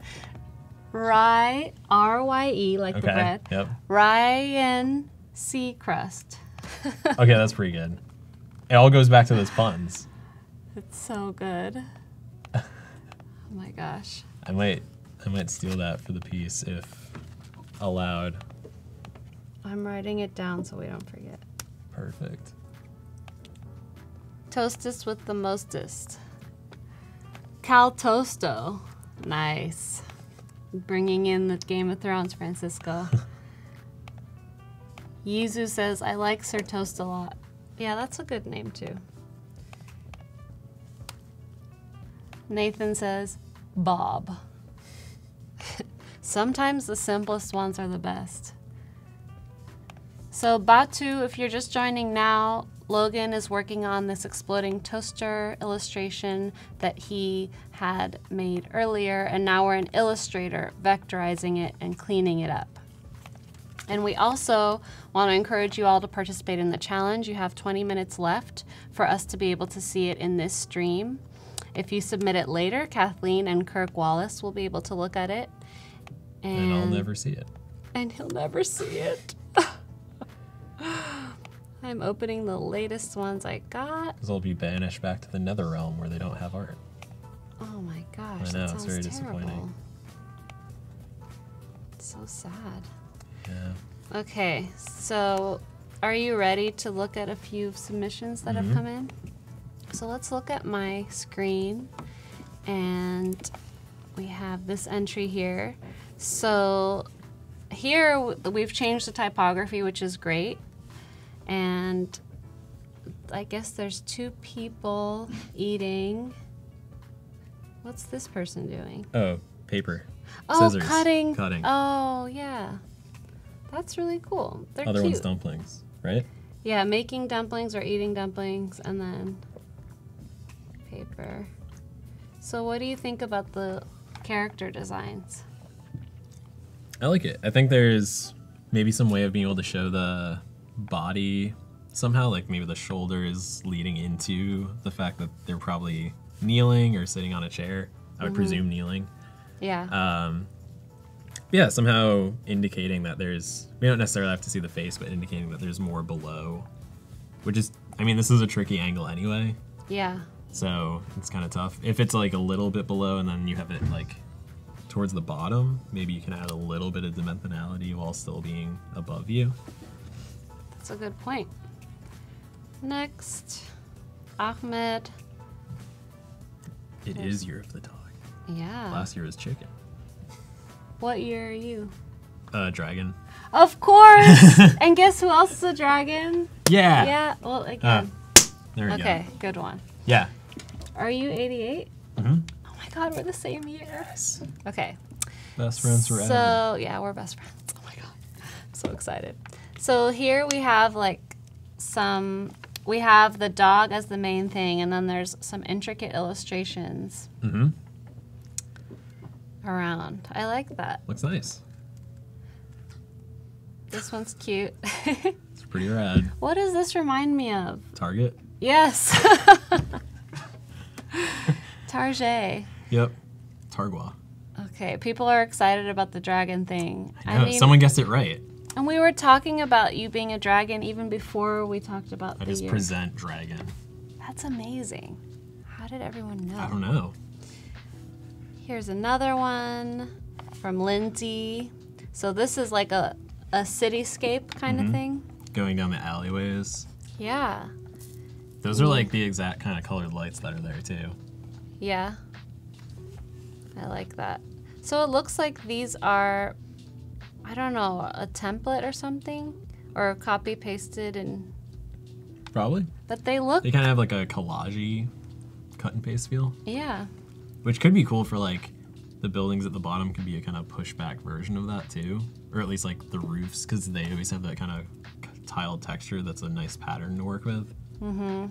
Rye, R Y E, like the Okay. bread. Yep. Ryan Sea Crust. Okay, that's pretty good. It all goes back to those puns. It's so good. oh my gosh. I might I might steal that for the piece if allowed. I'm writing it down so we don't forget. Perfect. Toastest with the mostest. Cal Tosto. Nice. Bringing in the Game of Thrones, Francisco. Yuzu says, I like Sir Toast a lot. Yeah, that's a good name too. Nathan says, Bob. Sometimes the simplest ones are the best. So, Batu, if you're just joining now, Logan is working on this exploding toaster illustration that he had made earlier, and now we're in Illustrator vectorizing it and cleaning it up. And we also want to encourage you all to participate in the challenge. You have 20 minutes left for us to be able to see it in this stream. If you submit it later, Kathleen and Kirk Wallace will be able to look at it. And I'll never see it. And he'll never see it. I'm opening the latest ones I got. Because I'll be banished back to the nether realm where they don't have art. Oh my gosh. I that know, it's very terrible. disappointing. So sad. Yeah. Okay, so are you ready to look at a few submissions that Mhm. have come in? So let's look at my screen and we have this entry here. So here we've changed the typography, which is great. And I guess there's two people eating. What's this person doing? Oh, paper. Oh, Scissors. cutting. Cutting. Oh, yeah. That's really cool. They're Other cute. one's dumplings, right? Yeah, making dumplings or eating dumplings and then paper. So what do you think about the character designs? I like it. I think there's maybe some way of being able to show the body somehow, like maybe the shoulder is leading into the fact that they're probably kneeling or sitting on a chair. I would presume kneeling. Yeah. Um, yeah, somehow indicating that there's, we don't necessarily have to see the face, but indicating that there's more below, which is, I mean, this is a tricky angle anyway, yeah. so it's kind of tough. If it's like a little bit below and then you have it like towards the bottom, maybe you can add a little bit of dimensionality while still being above you. That's a good point. Next, Ahmed. It is year of the dog. Yeah. Last year was chicken. What year are you? Uh, dragon. Of course. and guess who else is a dragon? Yeah. Yeah. Well, again. There we okay, good one. Yeah. Are you 88? Mhm. Oh my god, we're the same year. Yes. Okay. Best friends forever. So yeah, we're best friends. Oh my god, I'm so excited. So here we have like some. We have the dog as the main thing, and then there's some intricate illustrations mm-hmm. Around. I like that. Looks nice. This one's cute. It's pretty rad. what does this remind me of? Target. Yes. Target. Yep. Targua. Okay, people are excited about the dragon thing. I know, someone guessed it right. and we were talking about you being a dragon even before we talked about I the just year. present dragon. That's amazing. How did everyone know? I don't know. Here's another one from Lindsay. So this is like a, a cityscape kind Mhm. of thing. Going down the alleyways. Yeah. Those are like the exact kind of colored lights that are there too. Yeah. I like that. So it looks like these are, I don't know, a template or something, or copy pasted, and Probably. but they look, They kind of have like a collagey cut and paste feel, yeah, which could be cool for like the buildings at the bottom could be a kind of pushback version of that too, or at least like the roofs because they always have that kind of tiled texture that's a nice pattern to work with. Mm-hmm.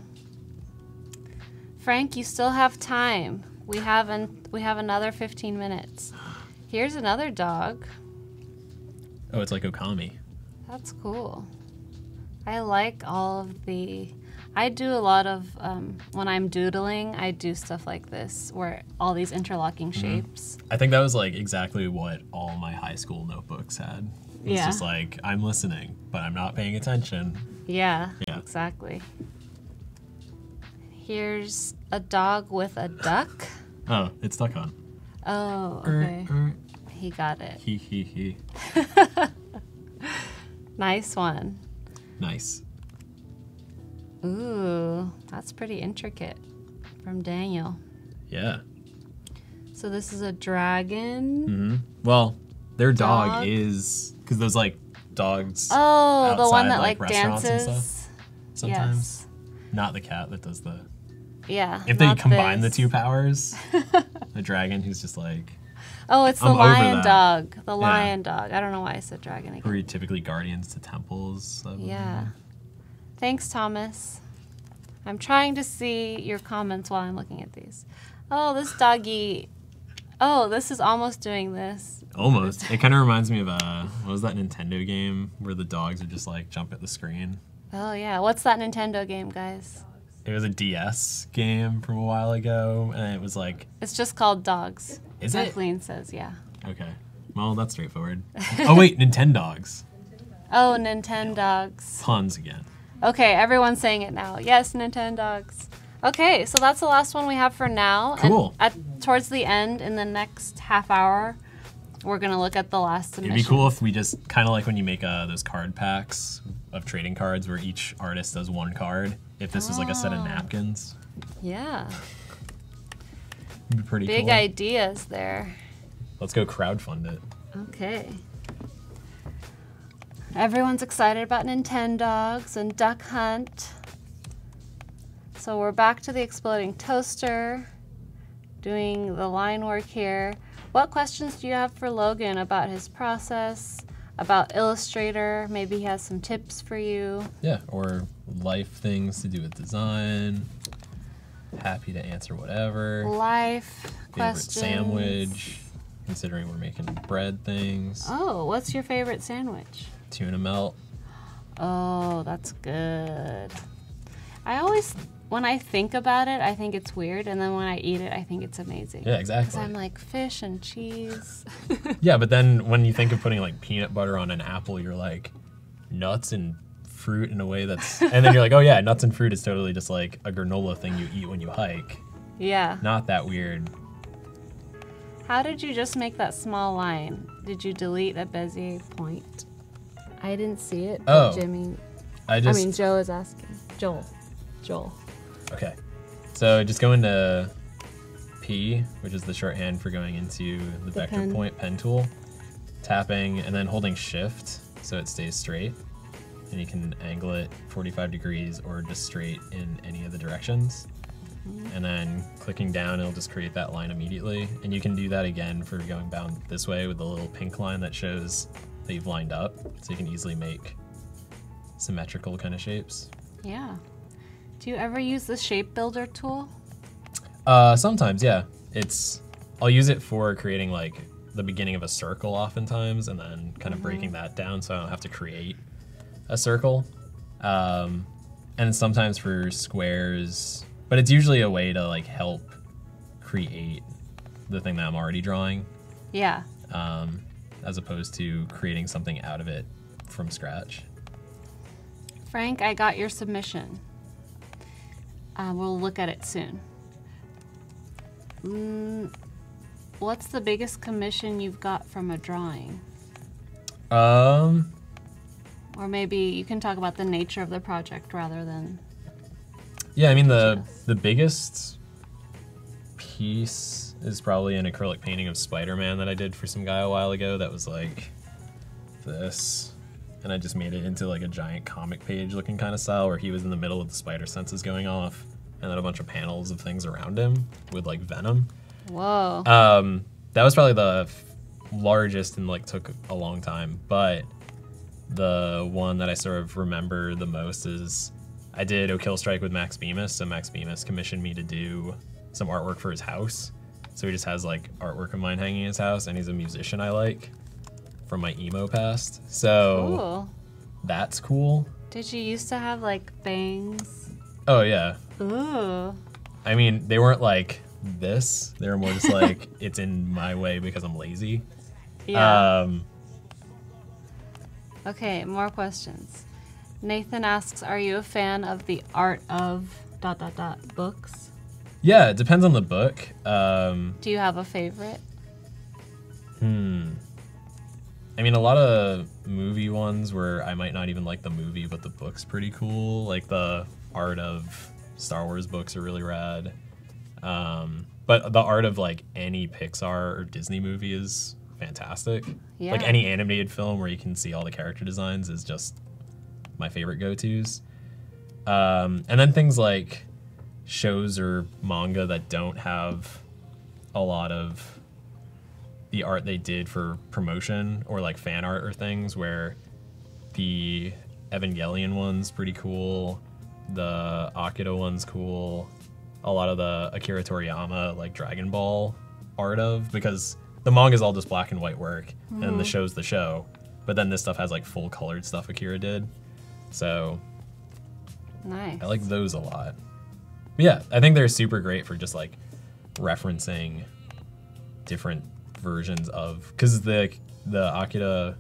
Frank, you still have time. We have an, we have another 15 minutes. Here's another dog. Oh, it's like Okami. That's cool. I like all of the. I do a lot of um, when I'm doodling. I do stuff like this where all these interlocking Mm-hmm. shapes. I think that was like exactly what all my high school notebooks had. It's Yeah. just like I'm listening, but I'm not paying attention. Yeah, Yeah. exactly. Here's a dog with a duck. Oh, it's stuck on. Oh, Er, okay. er, He got it. He he he. Nice one. Nice. Ooh, that's pretty intricate from Daniel. Yeah. So this is a dragon. hmm Well, their dog, Dog. is because those like dogs Oh, the one that like, like, dances. sometimes. Yes. Not the cat that does the. Yeah. If they combine this. the two powers, the dragon who's just like Oh, it's the lion dog. The Yeah. lion dog. I don't know why I said dragon again. who are typically guardians to temples. Yeah. Thanks, Thomas. I'm trying to see your comments while I'm looking at these. Oh, this doggy. Oh, this is almost doing this. Almost. It kind of reminds me of a what was that Nintendo game where the dogs would just like jump at the screen? Oh, yeah. What's that Nintendo game, guys? It was a DS game from a while ago, and it was like, It's just called Dogs. is it? Kathleen says, yeah. Okay. Well, that's straightforward. oh wait, Nintendogs. Oh, Nintendogs. Puns again. Okay, everyone's saying it now. Yes, Nintendogs. Okay, so that's the last one we have for now. And Cool. at towards the end, in the next half hour, we're gonna look at the last It'd be cool if we just kind of like when you make uh, those card packs of trading cards where each artist does one card. If this was like a set of Oh. napkins, Yeah, it'd be pretty big cool. ideas there. Let's go crowdfund it. Okay. Everyone's excited about Nintendogs and Duck Hunt. So we're back to the exploding toaster, doing the line work here. What questions do you have for Logan about his process, about Illustrator? Maybe he has some tips for you. Yeah, or life things to do with design. Happy to answer whatever. Life Favorite questions. sandwich, considering we're making bread things. Oh, what's your favorite sandwich? Tuna melt. Oh, that's good. I always, when I think about it, I think it's weird, and then when I eat it, I think it's amazing. Yeah, Because exactly. I'm like fish and cheese. Yeah, but then when you think of putting like peanut butter on an apple, you're like nuts and fruit in a way that's, and then you're like, oh yeah, nuts and fruit is totally just like a granola thing you eat when you hike. yeah. Not that weird. How did you just make that small line? Did you delete a Bezier point? I didn't see it. Oh. Jimmy. I I mean, Joe is asking. Joel. Joel. okay. So just go into P, which is the shorthand for going into the, The vector pen. point pen tool, tapping and then holding Shift so it stays straight, and you can angle it 45 degrees or just straight in any of the directions. Mm-hmm. And then clicking down, it'll just create that line immediately. And you can do that again for going down this way with the little pink line that shows that you've lined up. So you can easily make symmetrical kind of shapes. Yeah. Do you ever use the shape builder tool? Uh, sometimes, yeah. It's I'll use it for creating like the beginning of a circle oftentimes, and then kind of breaking that down so I don't have to create a circle. Um, and sometimes for squares, but it's usually a way to like help create the thing that I'm already drawing, Yeah. um, as opposed to creating something out of it from scratch. Frank, I got your submission. Uh, we'll look at it soon. Mm, what's the biggest commission you've got from a drawing? Um, Or maybe you can talk about the nature of the project rather than. Yeah, I mean the the biggest piece is probably an acrylic painting of Spider-Man that I did for some guy a while ago. That was like this, and I just made it into like a giant comic page looking kind of style where he was in the middle with the spider senses going off, and then a bunch of panels of things around him with like venom. Whoa. Um, that was probably the f- largest and like took a long time, but the one that I sort of remember the most is I did O Kill Strike with Max Bemis, so Max Bemis commissioned me to do some artwork for his house. So he just has like artwork of mine hanging in his house, and he's a musician I like from my emo past. So cool. that's cool. Did you used to have like bangs? Oh yeah, Ooh. I mean they weren't like this; they were more just like it's in my way because I'm lazy. Yeah. Um, okay, more questions. Nathan asks, "Are you a fan of the art of dot dot dot books? Yeah, it depends on the book. Um, Do you have a favorite?" hmm. I mean, a lot of movie ones where I might not even like the movie, but the book's pretty cool. Like the art of Star Wars books are really rad. Um, but the art of like any Pixar or Disney movie is fantastic. Yeah. Like any animated film where you can see all the character designs is just my favorite go tos. Um, and then things like shows or manga that don't have a lot of the art they did for promotion or like fan art or things where the Evangelion one's pretty cool, the Akira one's cool, a lot of the Akira Toriyama like Dragon Ball art of because the manga's all just black and white work and the mm-hmm. show's the show, but then this stuff has like full colored stuff Akira did. So Nice. I like those a lot. But yeah, I think they're super great for just like referencing different versions of because the the Akira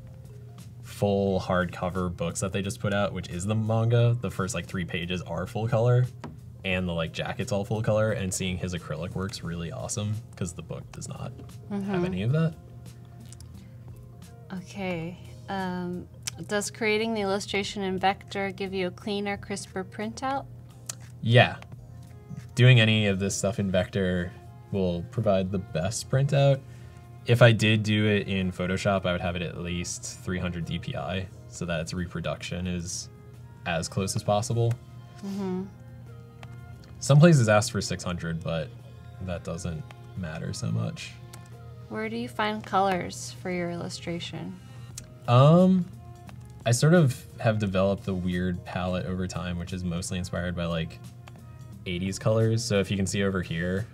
full hardcover books that they just put out, which is the manga, the first like three pages are full color, and the like jacket's all full color, and seeing his acrylic works really awesome because the book does not have any of that. Okay. Um, does creating the illustration in Vector give you a cleaner, crisper printout? Yeah. Doing any of this stuff in Vector will provide the best printout. If I did do it in Photoshop, I would have it at least 300 DPI so that its reproduction is as close as possible. Some places ask for 600, but that doesn't matter so much. Where do you find colors for your illustration? Um, I sort of have developed a weird palette over time, which is mostly inspired by like 80s colors. So if you can see over here,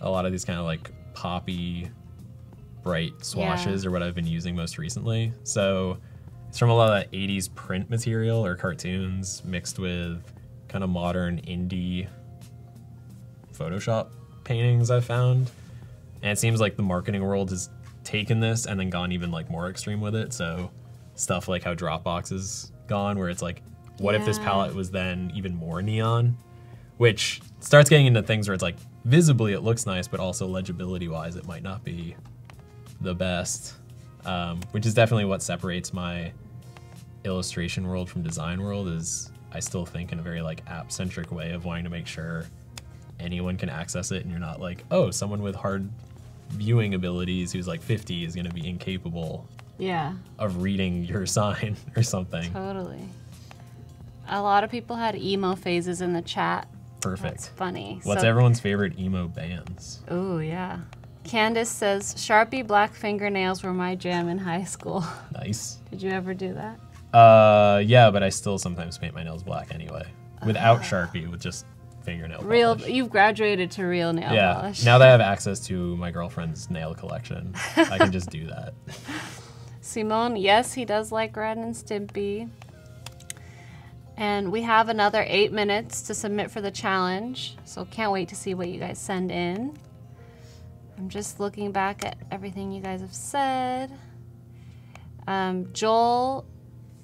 a lot of these kind of like poppy, bright swashes are what I've been using most recently. So it's from a lot of that 80s print material or cartoons mixed with kind of modern indie Photoshop paintings I've found. And it seems like the marketing world has taken this and then gone even like more extreme with it. So stuff like how Dropbox is gone, where it's like, what if this palette was then even more neon? Which starts getting into things where it's like visibly it looks nice, but also legibility wise it might not be the best. Um, which is definitely what separates my illustration world from design world is I still think in a very like app centric way of wanting to make sure anyone can access it and you're not like, oh, someone with hard viewing abilities who's like 50 is going to be incapable Yeah, of reading your sign or something. totally. A lot of people had emo phases in the chat. That's Perfect. funny. What's So- everyone's favorite emo bands? Oh, yeah. Candace says Sharpie black fingernails were my jam in high school. Nice. Did you ever do that? Uh, yeah, but I still sometimes paint my nails black anyway, without Sharpie, with just fingernail Real, polish. you've graduated to real nail yeah. polish. Now that I have access to my girlfriend's nail collection, I can just do that. Simone, yes, he does like Ren and Stimpy. And we have another eight minutes to submit for the challenge, so can't wait to see what you guys send in. I'm just looking back at everything you guys have said. Um, Joel,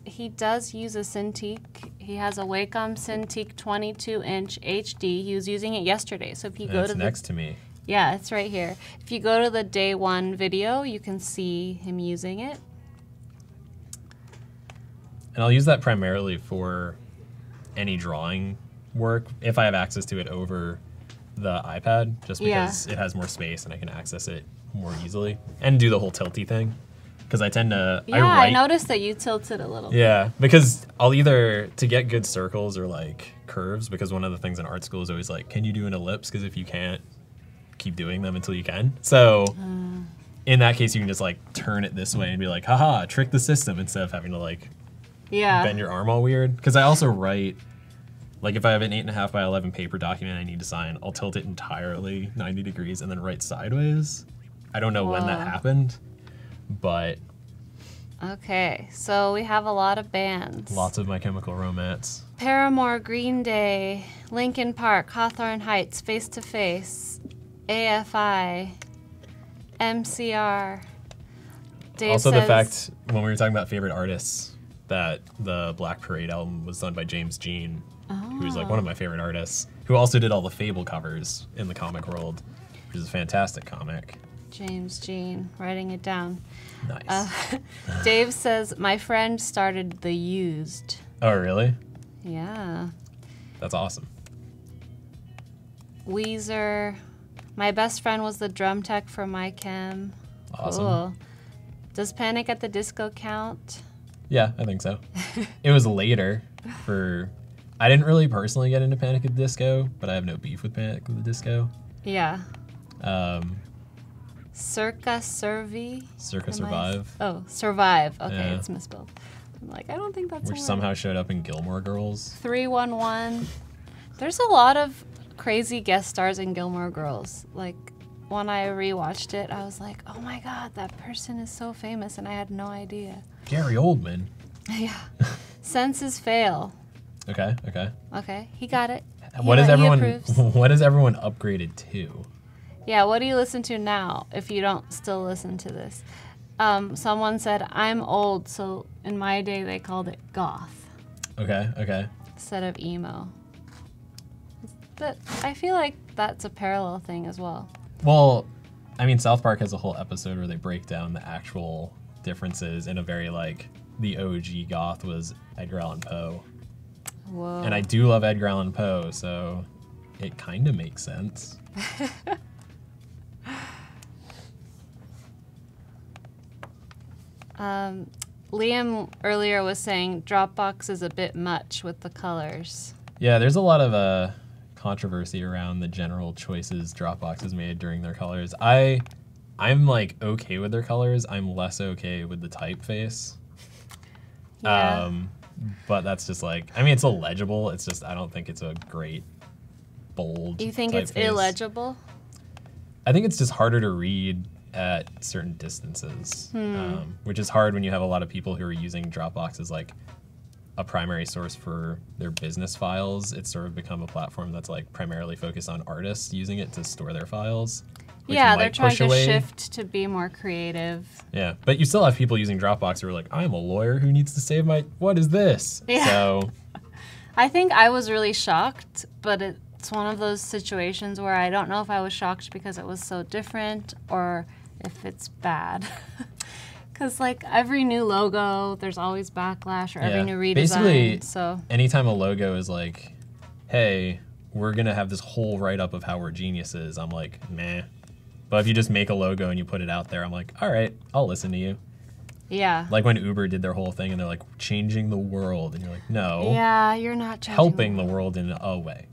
he does use a Cintiq. He has a Wacom Cintiq 22 inch HD. He was using it yesterday, so if you And go to the next to me. yeah, it's right here. If you go to the day one video, you can see him using it. And I'll use that primarily for any drawing work if I have access to it over the iPad, just Yeah. because it has more space and I can access it more easily and do the whole tilty thing. Because I tend to, Yeah, I I, noticed that you tilted a little. Yeah, because I'll either to get good circles or like curves. Because one of the things in art school is always like, can you do an ellipse? Because if you can't, keep doing them until you can. So ah. in that case, you can just like turn it this way and be like, haha, trick the system instead of having to like Yeah. bend your arm all weird. Because I also write, like if I have an eight and a half by eleven paper document I need to sign, I'll tilt it entirely ninety degrees and then write sideways. I don't know when that happened, but Okay, so we have a lot of bands. lots of My Chemical Romance. Paramore, Green Day, Linkin Park, Hawthorne Heights, Face to Face, AFI, MCR. Dave also, the fact when we were talking about favorite artists, that the Black Parade album was done by James Jean, who's like one of my favorite artists, who also did all the Fable covers in the comic world, which is a fantastic comic. James Jean, writing it down. Nice. Uh, Dave says, My friend started The Used. oh, really? Yeah. That's awesome. Weezer. My best friend was the drum tech for my chem. Awesome. Cool. Does Panic at the Disco count? Yeah, I think so. it was later for. I didn't really personally get into Panic at the Disco, but I have no beef with Panic at the Disco. Yeah. Um, Circa Survey. Circa Am I- Survive, Oh, Survive. Okay, Yeah. it's misspelled. I'm like, I don't think that's which word. somehow showed up in Gilmore Girls. 311. There's a lot of crazy guest stars in Gilmore Girls. Like, when I rewatched it, I was like, oh my god, that person is so famous, and I had no idea. Gary Oldman. yeah. Senses fail. Okay, okay. Okay, he got it. He What is everyone? What is everyone upgraded to? Yeah, what do you listen to now if you don't still listen to this? Um, someone said, I'm old, so in my day they called it goth Okay, okay. instead of emo. But I feel like that's a parallel thing as well. Well, I mean, South Park has a whole episode where they break down the actual differences in a very like the OG goth was Edgar Allan Poe, Whoa. and I do love Edgar Allan Poe, so it kind of makes sense. Um, Liam earlier was saying Dropbox is a bit much with the colors. Yeah, there's a lot of uh, controversy around the general choices Dropbox has made during their colors. I, I'm like okay with their colors. I'm less okay with the typeface. Yeah. Um, but that's just like I mean it's illegible. It's just I don't think it's a great bold. you think it's illegible? I think it's just harder to read at certain distances, Hmm. um, which is hard when you have a lot of people who are using Dropbox as like a primary source for their business files. It's sort of become a platform that's like primarily focused on artists using it to store their files. Yeah, they're trying to away- shift to be more creative. Yeah, but you still have people using Dropbox who are like, "I'm a lawyer who needs to save my. What is this?" Yeah. So I think I was really shocked, but it's one of those situations where I don't know if I was shocked because it was so different or if it's bad. Because, like, every new logo, there's always backlash or every Yeah. new redesign. Basically- so, anytime a logo is like, "Hey, we're gonna have this whole write up of how we're geniuses," I'm like, "Meh." But if you just make a logo and you put it out there, I'm like, "All right, I'll listen to you." yeah. Like when Uber did their whole thing and they're like, "Changing the world," and you're like, "No, Yeah, you're not changing helping the world in a way."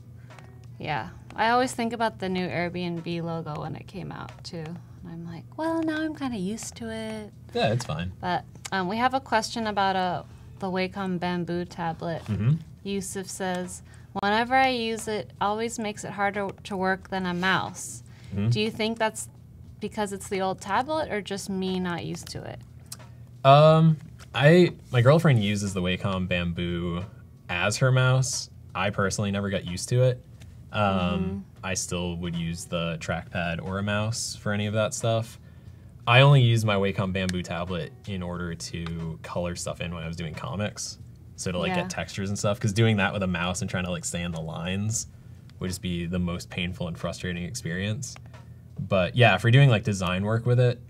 Yeah. I always think about the new Airbnb logo when it came out, too. And I'm like, well, now I'm kind of used to it. Yeah, it's fine. But um, we have a question about a, the Wacom bamboo tablet. hmm Yusuf says, whenever I use it, always makes it harder to work than a mouse. Mhm. Do you think that's because it's the old tablet or just me not used to it? Um, I my girlfriend uses the Wacom Bamboo as her mouse. I personally never got used to it. Um, I still would use the trackpad or a mouse for any of that stuff. I only used my Wacom Bamboo tablet in order to color stuff in when I was doing comics. So to like Yeah. get textures and stuff, because doing that with a mouse and trying to like stay in the lines would just be the most painful and frustrating experience. But yeah, if we're doing like design work with it,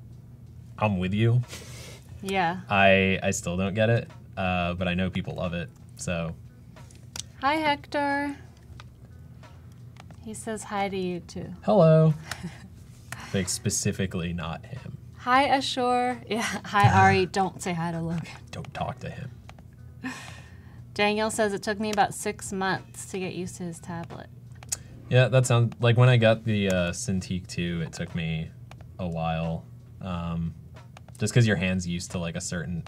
I'm with you. Yeah. I I still don't get it, uh, but I know people love it. So Hi, Hector. He says hi to you, too. hello. like specifically not him. Hi, Ashur. Yeah. Hi, Ari. Don't say hi to Logan. Don't talk to him. Daniel says it took me about six months to get used to his tablet. Yeah, that sounds like when I got the uh, Cintiq 2, it took me a while. Um, just because your hand's used to like a certain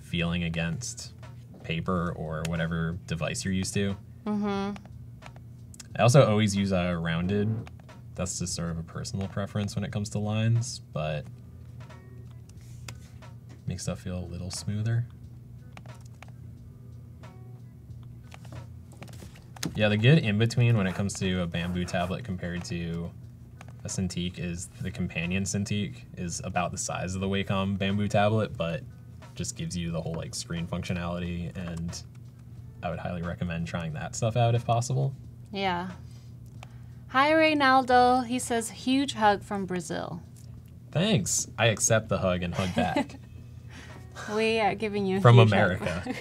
feeling against paper or whatever device you're used to. Mm-hmm. I also always use a rounded. That's just sort of a personal preference when it comes to lines, but makes stuff feel a little smoother. Yeah, the good in between when it comes to a bamboo tablet compared to a Cintiq is the companion Cintiq is about the size of the Wacom bamboo tablet, but just gives you the whole like screen functionality and I would highly recommend trying that stuff out if possible. Yeah. Hi, Reynaldo. He says, huge hug from Brazil. Thanks. I accept the hug and hug back We are giving you a from. America.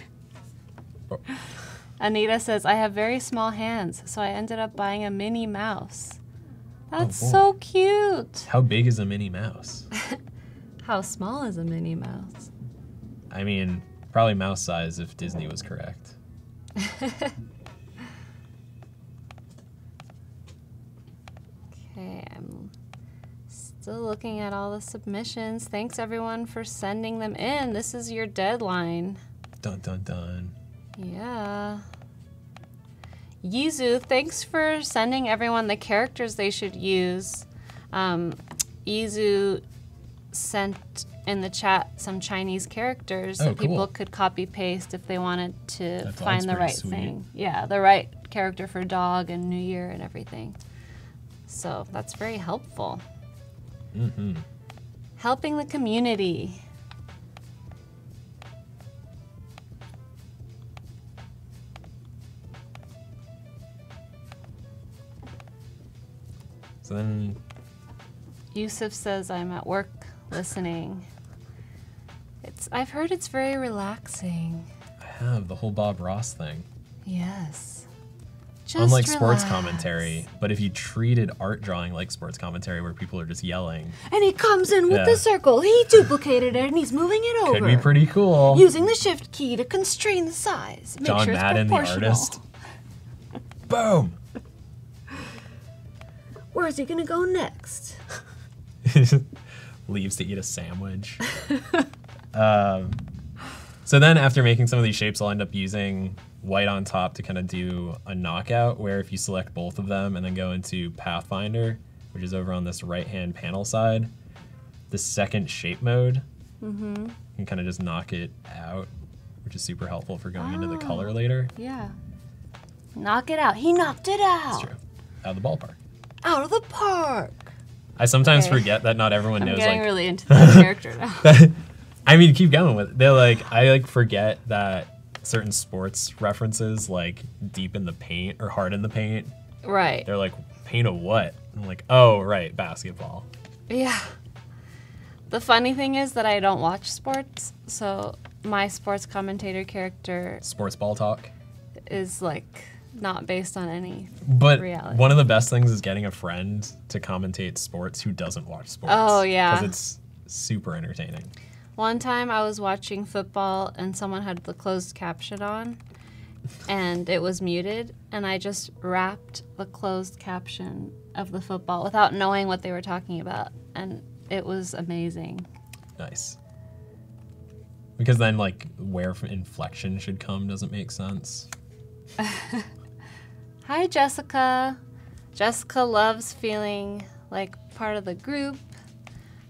Anita says, I have very small hands, so I ended up buying a Minnie Mouse. That's oh, boy. so cute. How big is a Minnie Mouse? How small is a Minnie Mouse? I mean, probably mouse size if Disney was correct. Okay, I'm still looking at all the submissions. Thanks everyone for sending them in. This is your deadline. Dun dun dun. Yeah. Yizu, thanks for sending everyone the characters they should use. Um, Yizu sent in the chat some Chinese characters Oh, that people could copy paste if they wanted to That find the right sweet. thing. Yeah, the right character for dog and New Year and everything. So that's very helpful. hmm Helping the community. So then, Yusuf says I'm at work listening. It's I've heard it's very relaxing. I have the whole Bob Ross thing. Yes. Just Unlike sports commentary, but if you treated art drawing like sports commentary where people are just yelling, And he comes in with Yeah. the circle. He duplicated it and he's moving it over. could be pretty cool. Using the shift key to constrain the size. Make John sure it's Madden, the artist. Boom! Where's he gonna go next? Leaves to eat a sandwich. um, so then, after making some of these shapes, I'll end up using white on top to kind of do a knockout, where if you select both of them and then go into Pathfinder, which is over on this right hand panel side, the second shape mode, Mm-hmm. you can kind of just knock it out, which is super helpful for going into the Oh. color later. Yeah. Knock it out. He knocked it out. That's true. Out of the ballpark. Out of the park. I sometimes Okay. forget that not everyone I'm knows getting like really into that character now. I mean, keep going with it. They're like, I like forget that certain sports references, like deep in the paint or hard in the paint, Right. they're like, paint of what? I'm like, oh, right, basketball. Yeah. The funny thing is that I don't watch sports, so my sports commentator character Sports ball talk. is like not based on any. But Reality. one of the best things is getting a friend to commentate sports who doesn't watch sports. Oh, yeah. Because it's super entertaining. One time I was watching football and someone had the closed caption on and it was muted and I just rapped the closed caption of the football without knowing what they were talking about and it was amazing. Nice. Because then, like, where inflection should come doesn't make sense. Hi Jessica. Jessica loves feeling like part of the group.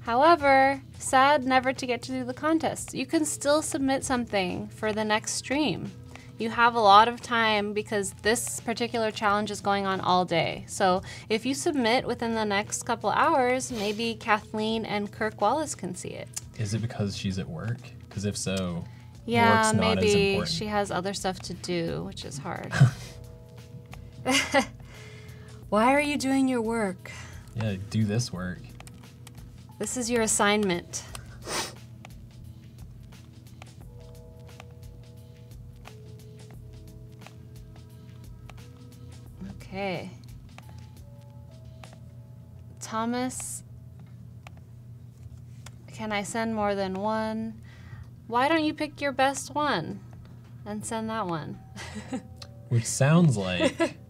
However, sad never to get to do the contest. You can still submit something for the next stream. You have a lot of time because this particular challenge is going on all day. So if you submit within the next couple hours, maybe Kathleen and Kirk Wallace can see it. Is it because she's at work? Because if so, Yeah, work's not as maybe she has other stuff to do, which is hard. Why are you doing your work? yeah, do this work. This is your assignment. Okay. Thomas, can I send more than one? Why don't you pick your best one and send that one? Which sounds like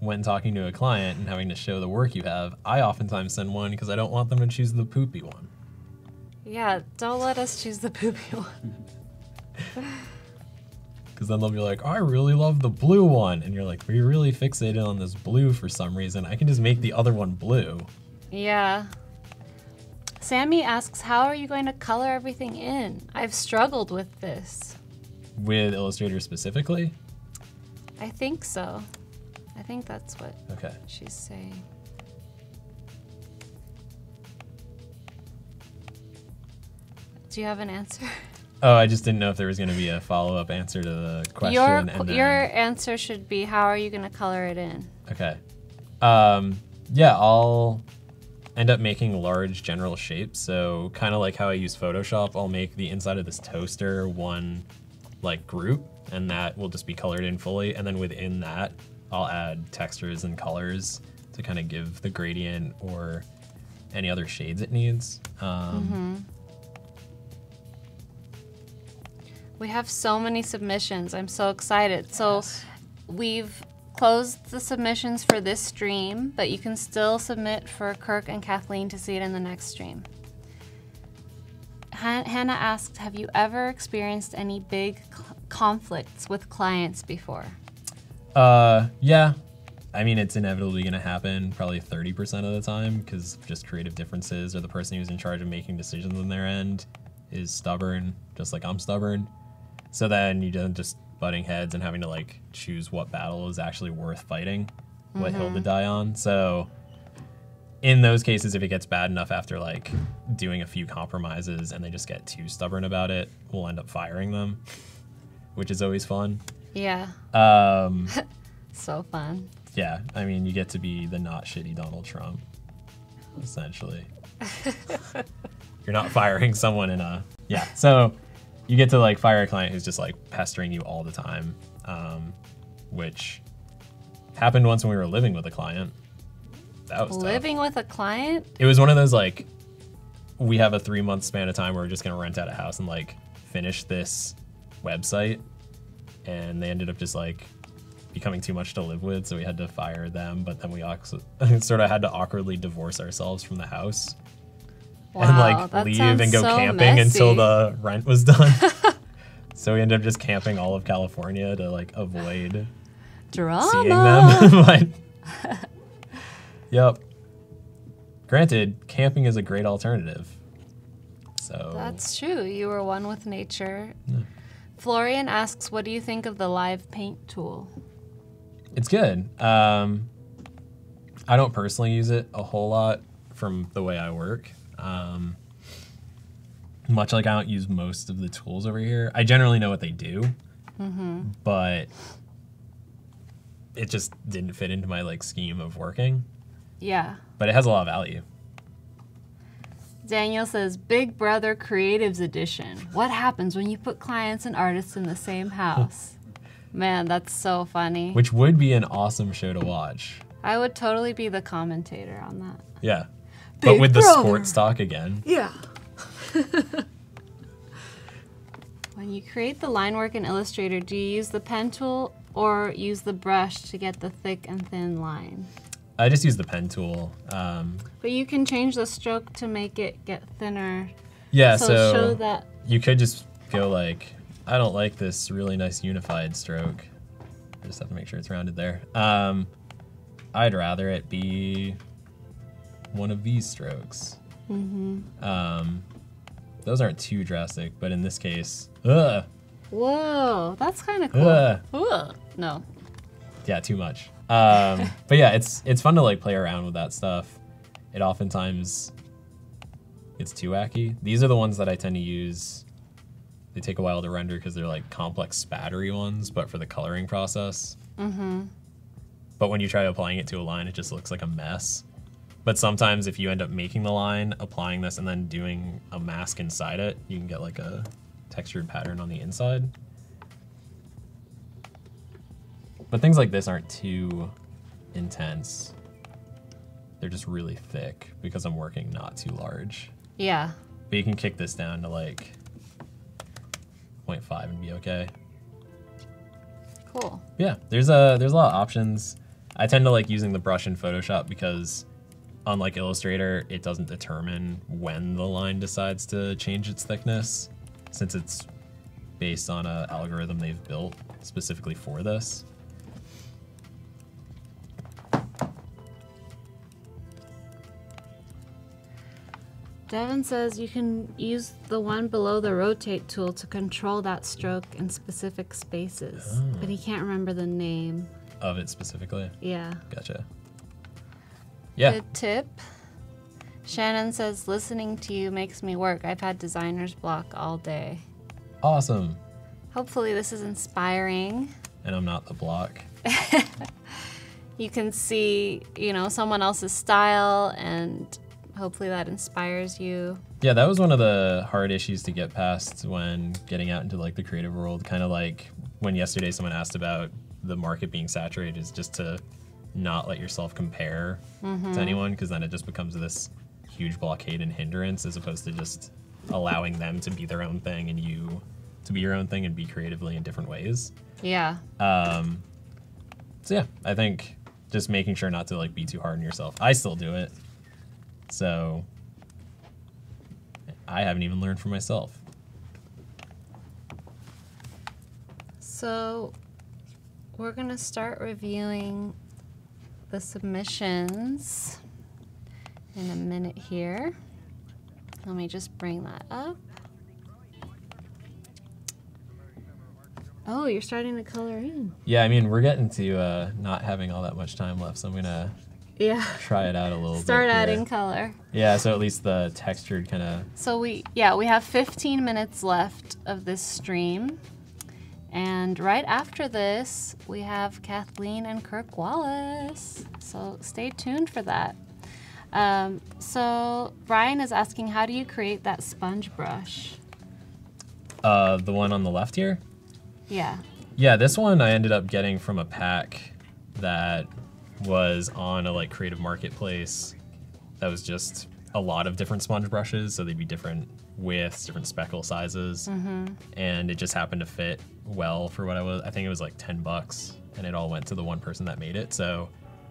when talking to a client and having to show the work you have, I oftentimes send one because I don't want them to choose the poopy one. Yeah, don't let us choose the poopy one. Because then they'll be like, I really love the blue one. And you're like, we're really fixated on this blue for some reason. I can just make the other one blue. Yeah. Sammy asks, How are you going to color everything in? I've struggled with this. With Illustrator specifically? I think so. I think that's what Okay. she's saying. Do you have an answer? Oh, I just didn't know if there was going to be a follow up answer to the question. your and then... your answer should be how are you going to color it in? Okay. Um, yeah, I'll end up making large general shapes. So kind of like how I use Photoshop, I'll make the inside of this toaster one like group, and that will just be colored in fully. And then within that, I'll add textures and colors to kind of give the gradient or any other shades it needs. Um, We have so many submissions. I'm so excited. So we've closed the submissions for this stream, but you can still submit for Kirk and Kathleen to see it in the next stream. Han- Hannah asked, "Have you ever experienced any big conflicts with clients before?" Uh, yeah. I mean, it's inevitably going to happen probably 30% of the time because just creative differences or the person who's in charge of making decisions on their end is stubborn, just like I'm stubborn. So then you don't just butting heads and having to like choose what battle is actually worth fighting, what hill to die on. So in those cases, if it gets bad enough after like doing a few compromises and they just get too stubborn about it, we'll end up firing them, which is always fun. Yeah, Um, so fun. yeah, I mean, you get to be the not shitty Donald Trump, essentially. You're not firing someone in a yeah. So you get to like fire a client who's just like pestering you all the time, um, which happened once when we were living with a client. That was tough. Living with a client? It was one of those like we have a three month span of time where we're just gonna rent out a house and like finish this website, and they ended up just like becoming too much to live with, so we had to fire them. But then we also sort of had to awkwardly divorce ourselves from the house Wow, and like leave and go so camping until the rent was done. so we ended up just camping all of California to like avoid drama. seeing them. but yep. Granted, camping is a great alternative. So That's true. You were one with nature. Florian asks, "What do you think of the live paint tool?" it's good. Um, I don't personally use it a whole lot from the way I work. Um, much like I don't use most of the tools over here. I generally know what they do, but it just didn't fit into my like scheme of working. Yeah. But it has a lot of value. Daniel says, "Big Brother Creatives Edition. What happens when you put clients and artists in the same house?" Man, that's so funny. which would be an awesome show to watch. I would totally be the commentator on that. Yeah. but Big with the sports talk again. Yeah. when you create the line work in Illustrator, do you use the pen tool or use the brush to get the thick and thin line? I just use the pen tool. Um, But you can change the stroke to make it get thinner. yeah, so, so, show that. you could just go like, I don't like this really nice unified stroke. I just have to make sure it's rounded there. Um, I'd rather it be one of these strokes. Mm-hmm. Um, those aren't too drastic, but in this case, ugh, Whoa, that's kind of cool. ugh. Ugh. No. yeah, too much. Um, but yeah, it's it's fun to like play around with that stuff. It oftentimes it's too wacky. These are the ones that I tend to use. They take a while to render because they're like complex spattery ones, but for the coloring process. Mm-hmm. But when you try applying it to a line, it just looks like a mess. But sometimes if you end up making the line, applying this, and then doing a mask inside it, you can get like a textured pattern on the inside. But things like this aren't too intense. They're just really thick because I'm working not too large. Yeah. But you can kick this down to like 0.5 and be okay. Cool. Yeah, there's a there's a lot of options. I tend to like using the brush in Photoshop because unlike Illustrator, it doesn't determine when the line decides to change its thickness since it's based on a algorithm they've built specifically for this. Devin says you can use the one below the rotate tool to control that stroke in specific spaces, but he ah. can't remember the name. Of it specifically. Yeah. Gotcha. Yeah. Good tip. Shannon says listening to you makes me work. I've had designer's block all day. Awesome. Hopefully this is inspiring. And I'm not the block. You can see, you know, someone else's style and hopefully that inspires you. Yeah, that was one of the hard issues to get past when getting out into like the creative world. Kind of like when yesterday someone asked about the market being saturated, is just to not let yourself compare to anyone because then it just becomes this huge blockade and hindrance as opposed to just allowing them to be their own thing and you to be your own thing and be creatively in different ways. Yeah. Um, so yeah, I think just making sure not to like be too hard on yourself. I still do it, so I haven't even learned for myself. So we're going to start reviewing the submissions in a minute here. Let me just bring that up. Oh, you're starting to color in. Yeah, I mean we're getting to uh, not having all that much time left, so I'm gonna Yeah. try it out a little bit. Start adding color. Yeah, so at least the textured kind of. So we yeah, we have 15 minutes left of this stream. And right after this, we have Kathleen and Kirk Wallace. So stay tuned for that. Um, so Brian is asking, how do you create that sponge brush? Uh, the one on the left here. Yeah. Yeah, this one I ended up getting from a pack that was on a like creative marketplace. That was just a lot of different sponge brushes, so they'd be different widths, different speckle sizes, mm-hmm. and it just happened to fit well for what I was. I think it was like ten bucks, and it all went to the one person that made it. So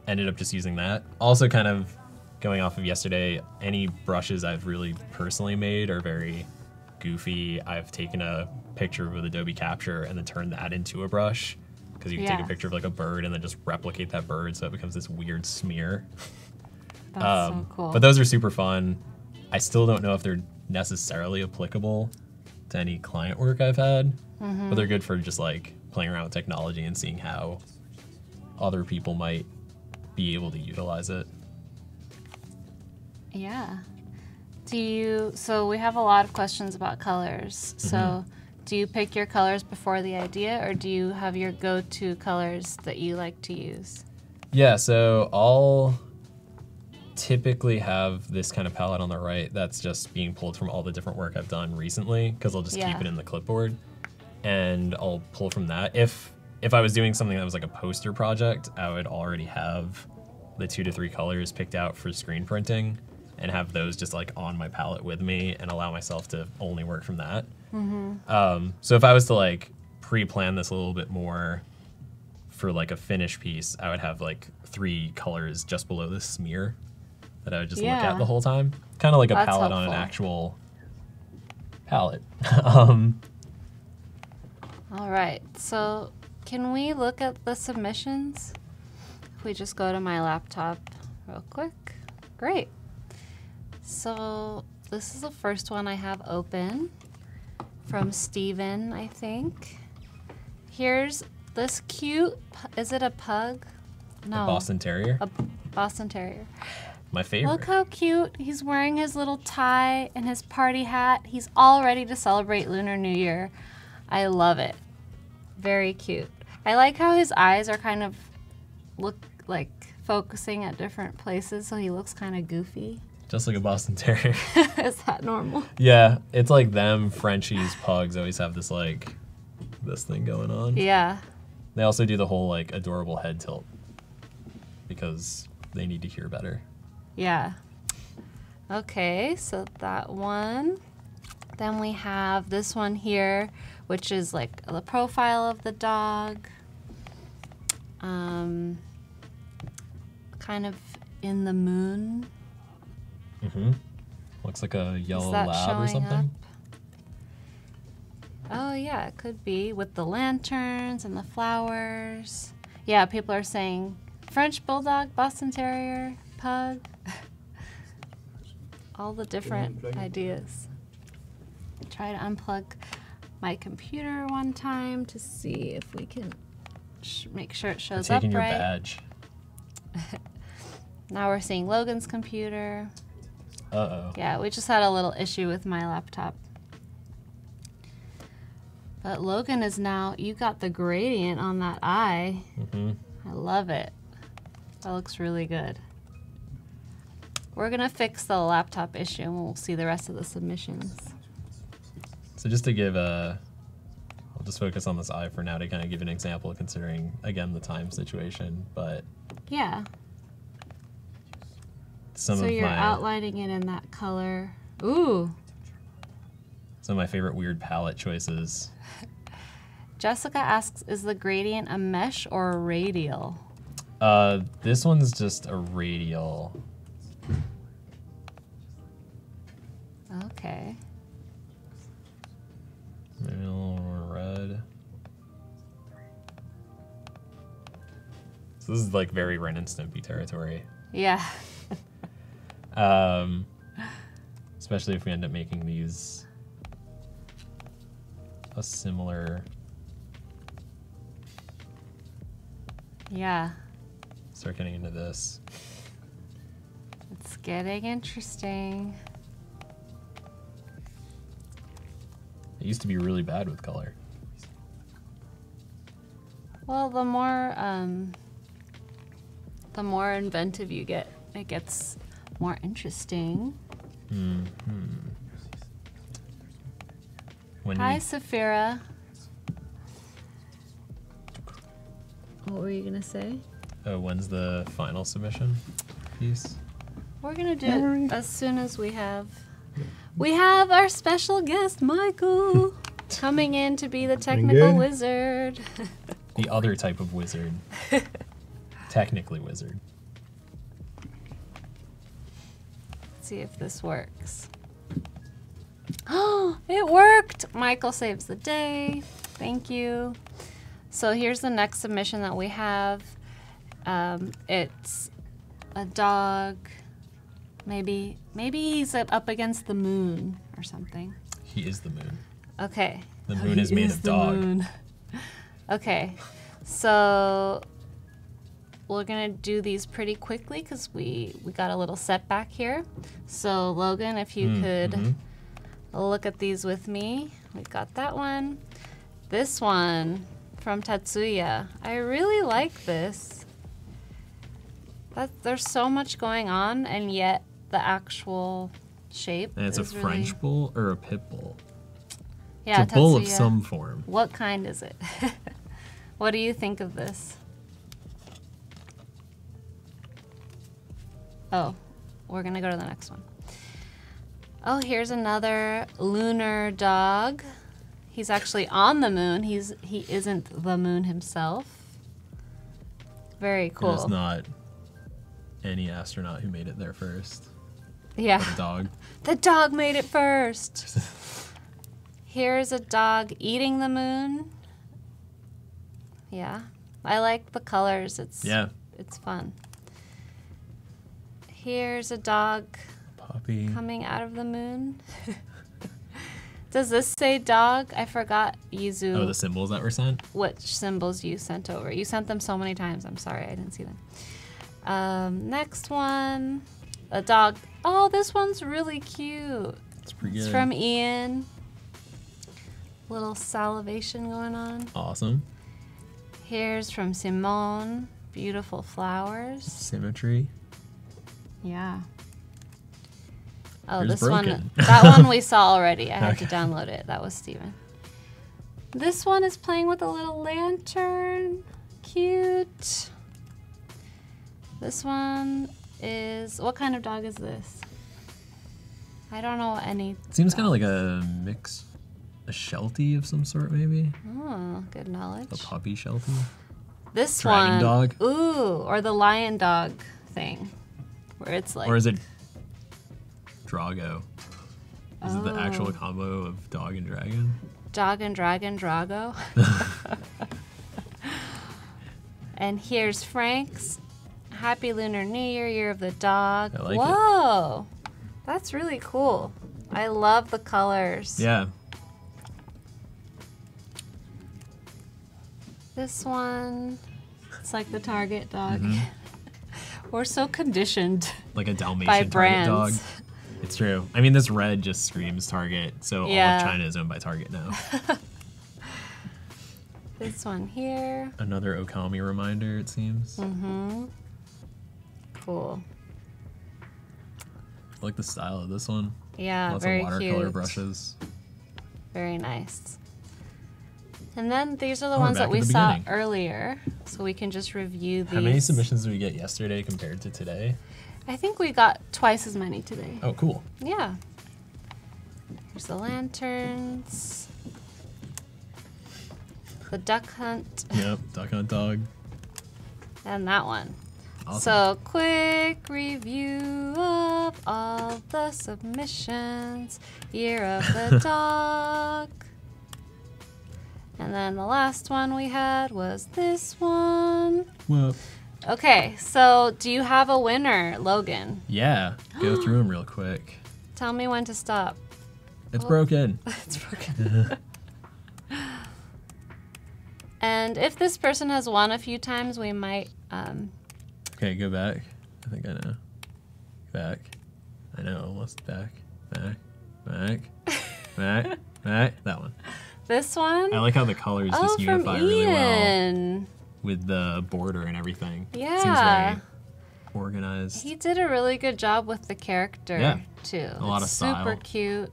ended up just using that. Also, kind of going off of yesterday, any brushes I've really personally made are very goofy. I've taken a picture with Adobe Capture and then turned that into a brush because you can take a picture of like a bird and then just replicate that bird so it becomes this weird smear. That's Um, so cool. But those are super fun. I still don't know if they're necessarily applicable to any client work I've had, Mm-hmm. but they're good for just like playing around with technology and seeing how other people might be able to utilize it. Yeah. Do you, so we have a lot of questions about colors. So Mm-hmm. Do you pick your colors before the idea or do you have your go to colors that you like to use? Yeah, so I'll typically have this kind of palette on the right that's just being pulled from all the different work I've done recently because I'll just Yeah. keep it in the clipboard and I'll pull from that. If if I was doing something that was like a poster project, I would already have the two to three colors picked out for screen printing and have those just like on my palette with me and allow myself to only work from that. Um, so if I was to like pre-plan this a little bit more for like a finished piece, I would have like three colors just below the smear that I would just look at the whole time. Kind of like a That's palette on an actual palette. um, All right. So can we look at the submissions? If we just go to my laptop real quick. Great. So this is the first one I have open from Steven, I think. Here's this cute, is it a pug? No. the Boston Terrier, A Boston Terrier. my favorite. Look how cute. He's wearing his little tie and his party hat. He's all ready to celebrate Lunar New Year. I love it. Very cute. I like how his eyes are kind of look like focusing at different places, so he looks kind of goofy. Just like a Boston Terrier. Is that normal? yeah, it's like them Frenchies pugs always have this like this thing going on. Yeah. They also do the whole like adorable head tilt because they need to hear better. Yeah. Okay, so that one. Then we have this one here, which is like the profile of the dog. Um, kind of in the moon. Mm-hmm. Looks like a Is yellow that lab or showing up? something. Oh, yeah, it could be with the lanterns and the flowers. Yeah, people are saying French Bulldog, Boston Terrier, Pug. All the different ideas. Try to unplug my computer one time to see if we can sh- make sure it They're shows up taking your right. badge. Now we're seeing Logan's computer. Uh oh. Yeah, we just had a little issue with my laptop. But Logan is now, you got the gradient on that eye. Mm-hmm. I love it. That looks really good. We're going to fix the laptop issue and we'll see the rest of the submissions. So just to give a, I'll just focus on this eye for now to kind of give an example, considering again the time situation. But Yeah. Some so of you're outlining it in that color. Ooh. some of my favorite weird palette choices. Jessica asks Is the gradient a mesh or a radial? Uh, this one's just a radial. Okay. Maybe a little more red. So this is like very Ren and Stimpy territory. Yeah. Um, especially if we end up making these a similar. Yeah. Start getting into this. It's getting interesting. It used to be really bad with color. Well, the more um, the more inventive you get, it gets more interesting. When Hi, you, Saphira. What were you gonna say? oh, when's the final submission piece? We're gonna do it as soon as we have. We have our special guest, Michael, coming in to be the technical wizard. The other type of wizard. Technically wizard. See if this works. Oh, it worked! Michael saves the day. Thank you. So here's the next submission that we have. Um, it's a dog. Maybe maybe he's up against the moon or something. He is the moon. Okay. The Oh, moon he is made of the dog. moon. Okay. So we're gonna do these pretty quickly because we we got a little setback here. So Logan, if you Mm, could mhm. look at these with me. we've got that one. This one from Tatsuya. I really like this. That there's so much going on and yet the actual shape. And it's a really- French bull or a pit bull. Yeah, it's a bull of some form. What kind is it? what do you think of this? Oh, we're gonna go to the next one. Oh, here's another lunar dog. He's actually on the moon. He's he isn't the moon himself. Very cool. it's not any astronaut who made it there first. yeah. The dog. The dog made it first. Here's a dog eating the moon. Yeah. I like the colors. It's yeah. it's fun. Here's a dog Puppy. coming out of the moon. Does this say dog? I forgot Yuzu Oh, the symbols that were sent? which symbols you sent over. You sent them so many times. I'm sorry I didn't see them. Um, next one, a dog. Oh, this one's really cute. It's pretty It's good. from Ian. Little salivation going on. awesome. Here's from Simone. Beautiful flowers. Symmetry. Yeah. Oh, Here's this broken. one. That one we saw already. I had to download it. That was Steven. This one is playing with a little lantern. Cute. This one is. What kind of dog is this? I don't know any. Seems kind of like a mix, a sheltie of some sort, maybe. Oh, good knowledge. A puppy sheltie. This dragon one. dog? Ooh, or the lion dog thing, where it's like. Or is it Drago? Is it the Oh. actual combo of dog and dragon? Dog and Dragon Drago. and here's Frank's Happy Lunar New Year, Year of the Dog. I like it. Whoa! That's really cool. I love the colors. Yeah. This one, it's like the Target dog. Mm-hmm. We're so conditioned. Like a Dalmatian Target dog. It's true. I mean, this red just screams Target, so all of China is owned by Target now. This one here. Another Okami reminder, it seems. Mm-hmm. Cool. I like the style of this one. Yeah, Lots very of watercolor cute. brushes. Very nice. And then these are the Oh, ones that we saw beginning. earlier, so we can just review these. How many submissions did we get yesterday compared to today? I think we got twice as many today. Oh, cool. Yeah. Here's the lanterns. The duck hunt, Yep, Duck Hunt Dog. and that one. Awesome. So, quick review of all the submissions. Year of the dog. And then the last one we had was this one. Well, Okay, so do you have a winner, Logan? yeah, go through them real quick. Tell me when to stop. It's Oh. broken. it's broken. and if this person has won a few times, we might. Um, Okay, go back. I think I know. Back. I know, almost back. Back. Back. Back. Back. That one. This one? I like how the colors oh, just unify really well. With the border and everything. Yeah. Seems very organized. He did a really good job with the character Yeah. too. A lot It's of style. Super cute.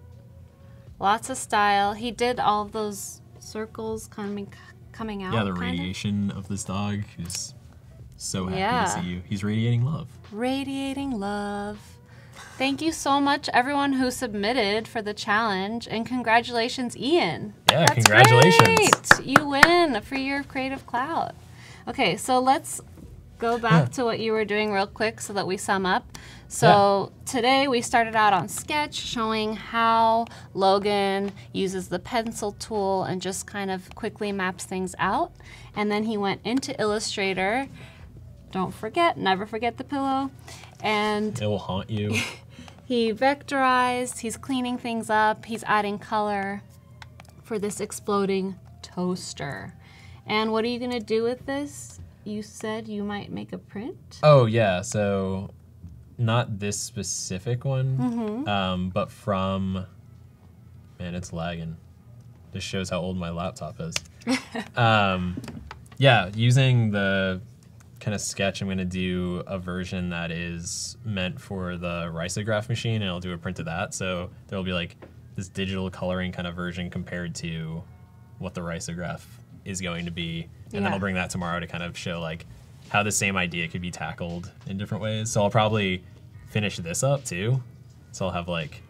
Lots of style. He did all those circles coming coming out. yeah, the radiation of this dog who's so happy Yeah. to see you. He's radiating love. Radiating love. Thank you so much, everyone who submitted for the challenge, and congratulations, Ian. Yeah, That's congratulations. great. You win for your creative cloud. Okay, so let's go back to what you were doing real quick so that we sum up. So today we started out on Sketch showing how Logan uses the pencil tool and just kind of quickly maps things out. And then he went into Illustrator. Don't forget, never forget the pillow. And It will haunt you. he vectorized, he's cleaning things up, he's adding color for this exploding toaster. And what are you gonna do with this? You said you might make a print? oh yeah, so not this specific one, Mm-hmm. um, but from man, it's lagging. This shows how old my laptop is. um, yeah, using the kind of sketch, I'm gonna do a version that is meant for the risograph machine, and I'll do a print of that. So there'll be like this digital coloring kind of version compared to what the risograph is going to be, and then I'll bring that tomorrow to kind of show like how the same idea could be tackled in different ways. So I'll probably finish this up too. So I'll have like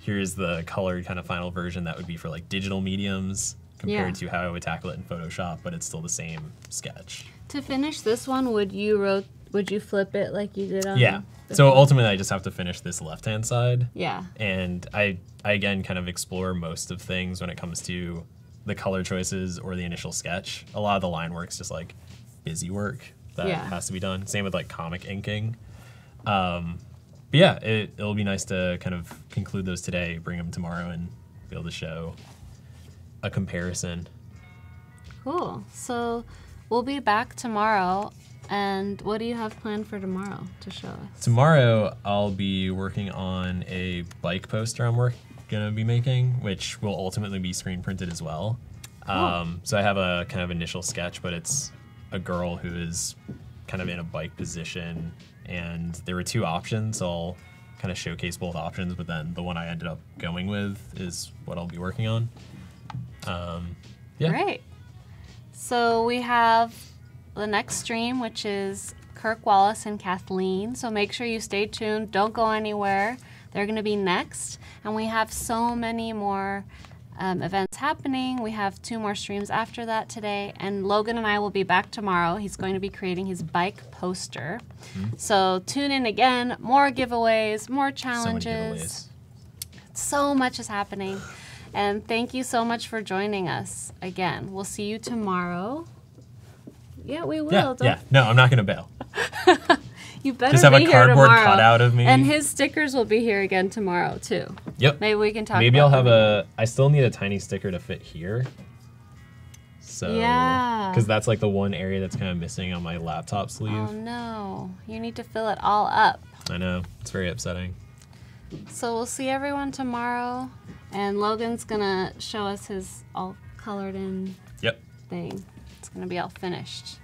here's the colored kind of final version that would be for like digital mediums compared Yeah. to how I would tackle it in Photoshop, but it's still the same sketch. To finish this one, would you wrote would you flip it like you did on Yeah. So ultimately, I just have to finish this left hand side, Yeah. and I I again kind of explore most of things when it comes to the color choices or the initial sketch. A lot of the line work's just like busy work that Yeah. has to be done. Same with like comic inking. Um, but yeah, it, it'll be nice to kind of conclude those today, bring them tomorrow, and be able to show a comparison. Cool. So we'll be back tomorrow. And what do you have planned for tomorrow to show us? Tomorrow, I'll be working on a bike poster I'm work- gonna be making, which will ultimately be screen printed as well. Um, so I have a kind of initial sketch, but it's a girl who is kind of in a bike position, and there were two options. So I'll kind of showcase both options, but then the one I ended up going with is what I'll be working on. Um, yeah. Great. So we have the next stream, which is Kirk Wallace and Kathleen. So make sure you stay tuned. Don't go anywhere. They're going to be next. And we have so many more um, events happening. We have two more streams after that today. And Logan and I will be back tomorrow. He's going to be creating his bike poster. So tune in again. More giveaways, more challenges. So giveaways. so much is happening. And thank you so much for joining us again. We'll see you tomorrow. Yeah, we will. Yeah, yeah. No, I'm not gonna bail. You better Just have be a here cardboard tomorrow. cutout of me. And his stickers will be here again tomorrow too. Yep. Maybe we can talk. Maybe I'll have them. a. I still need a tiny sticker to fit here. So. Yeah. Because that's like the one area that's kind of missing on my laptop oh, sleeve. Oh no! You need to fill it all up. I know it's very upsetting. So we'll see everyone tomorrow, and Logan's gonna show us his all colored in Yep. thing. It's gonna be all finished.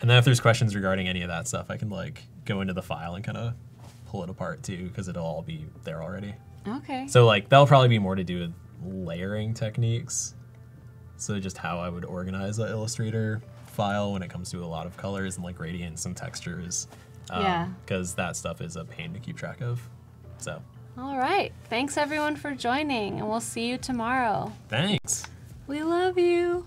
And then if there's questions regarding any of that stuff, I can like go into the file and kind of pull it apart too, because it'll all be there already. Okay. So like that'll probably be more to do with layering techniques. So just how I would organize the Illustrator file when it comes to a lot of colors and like gradients and textures. Yeah. Um, because that stuff is a pain to keep track of. So All right. Thanks everyone for joining, and we'll see you tomorrow. thanks. We love you.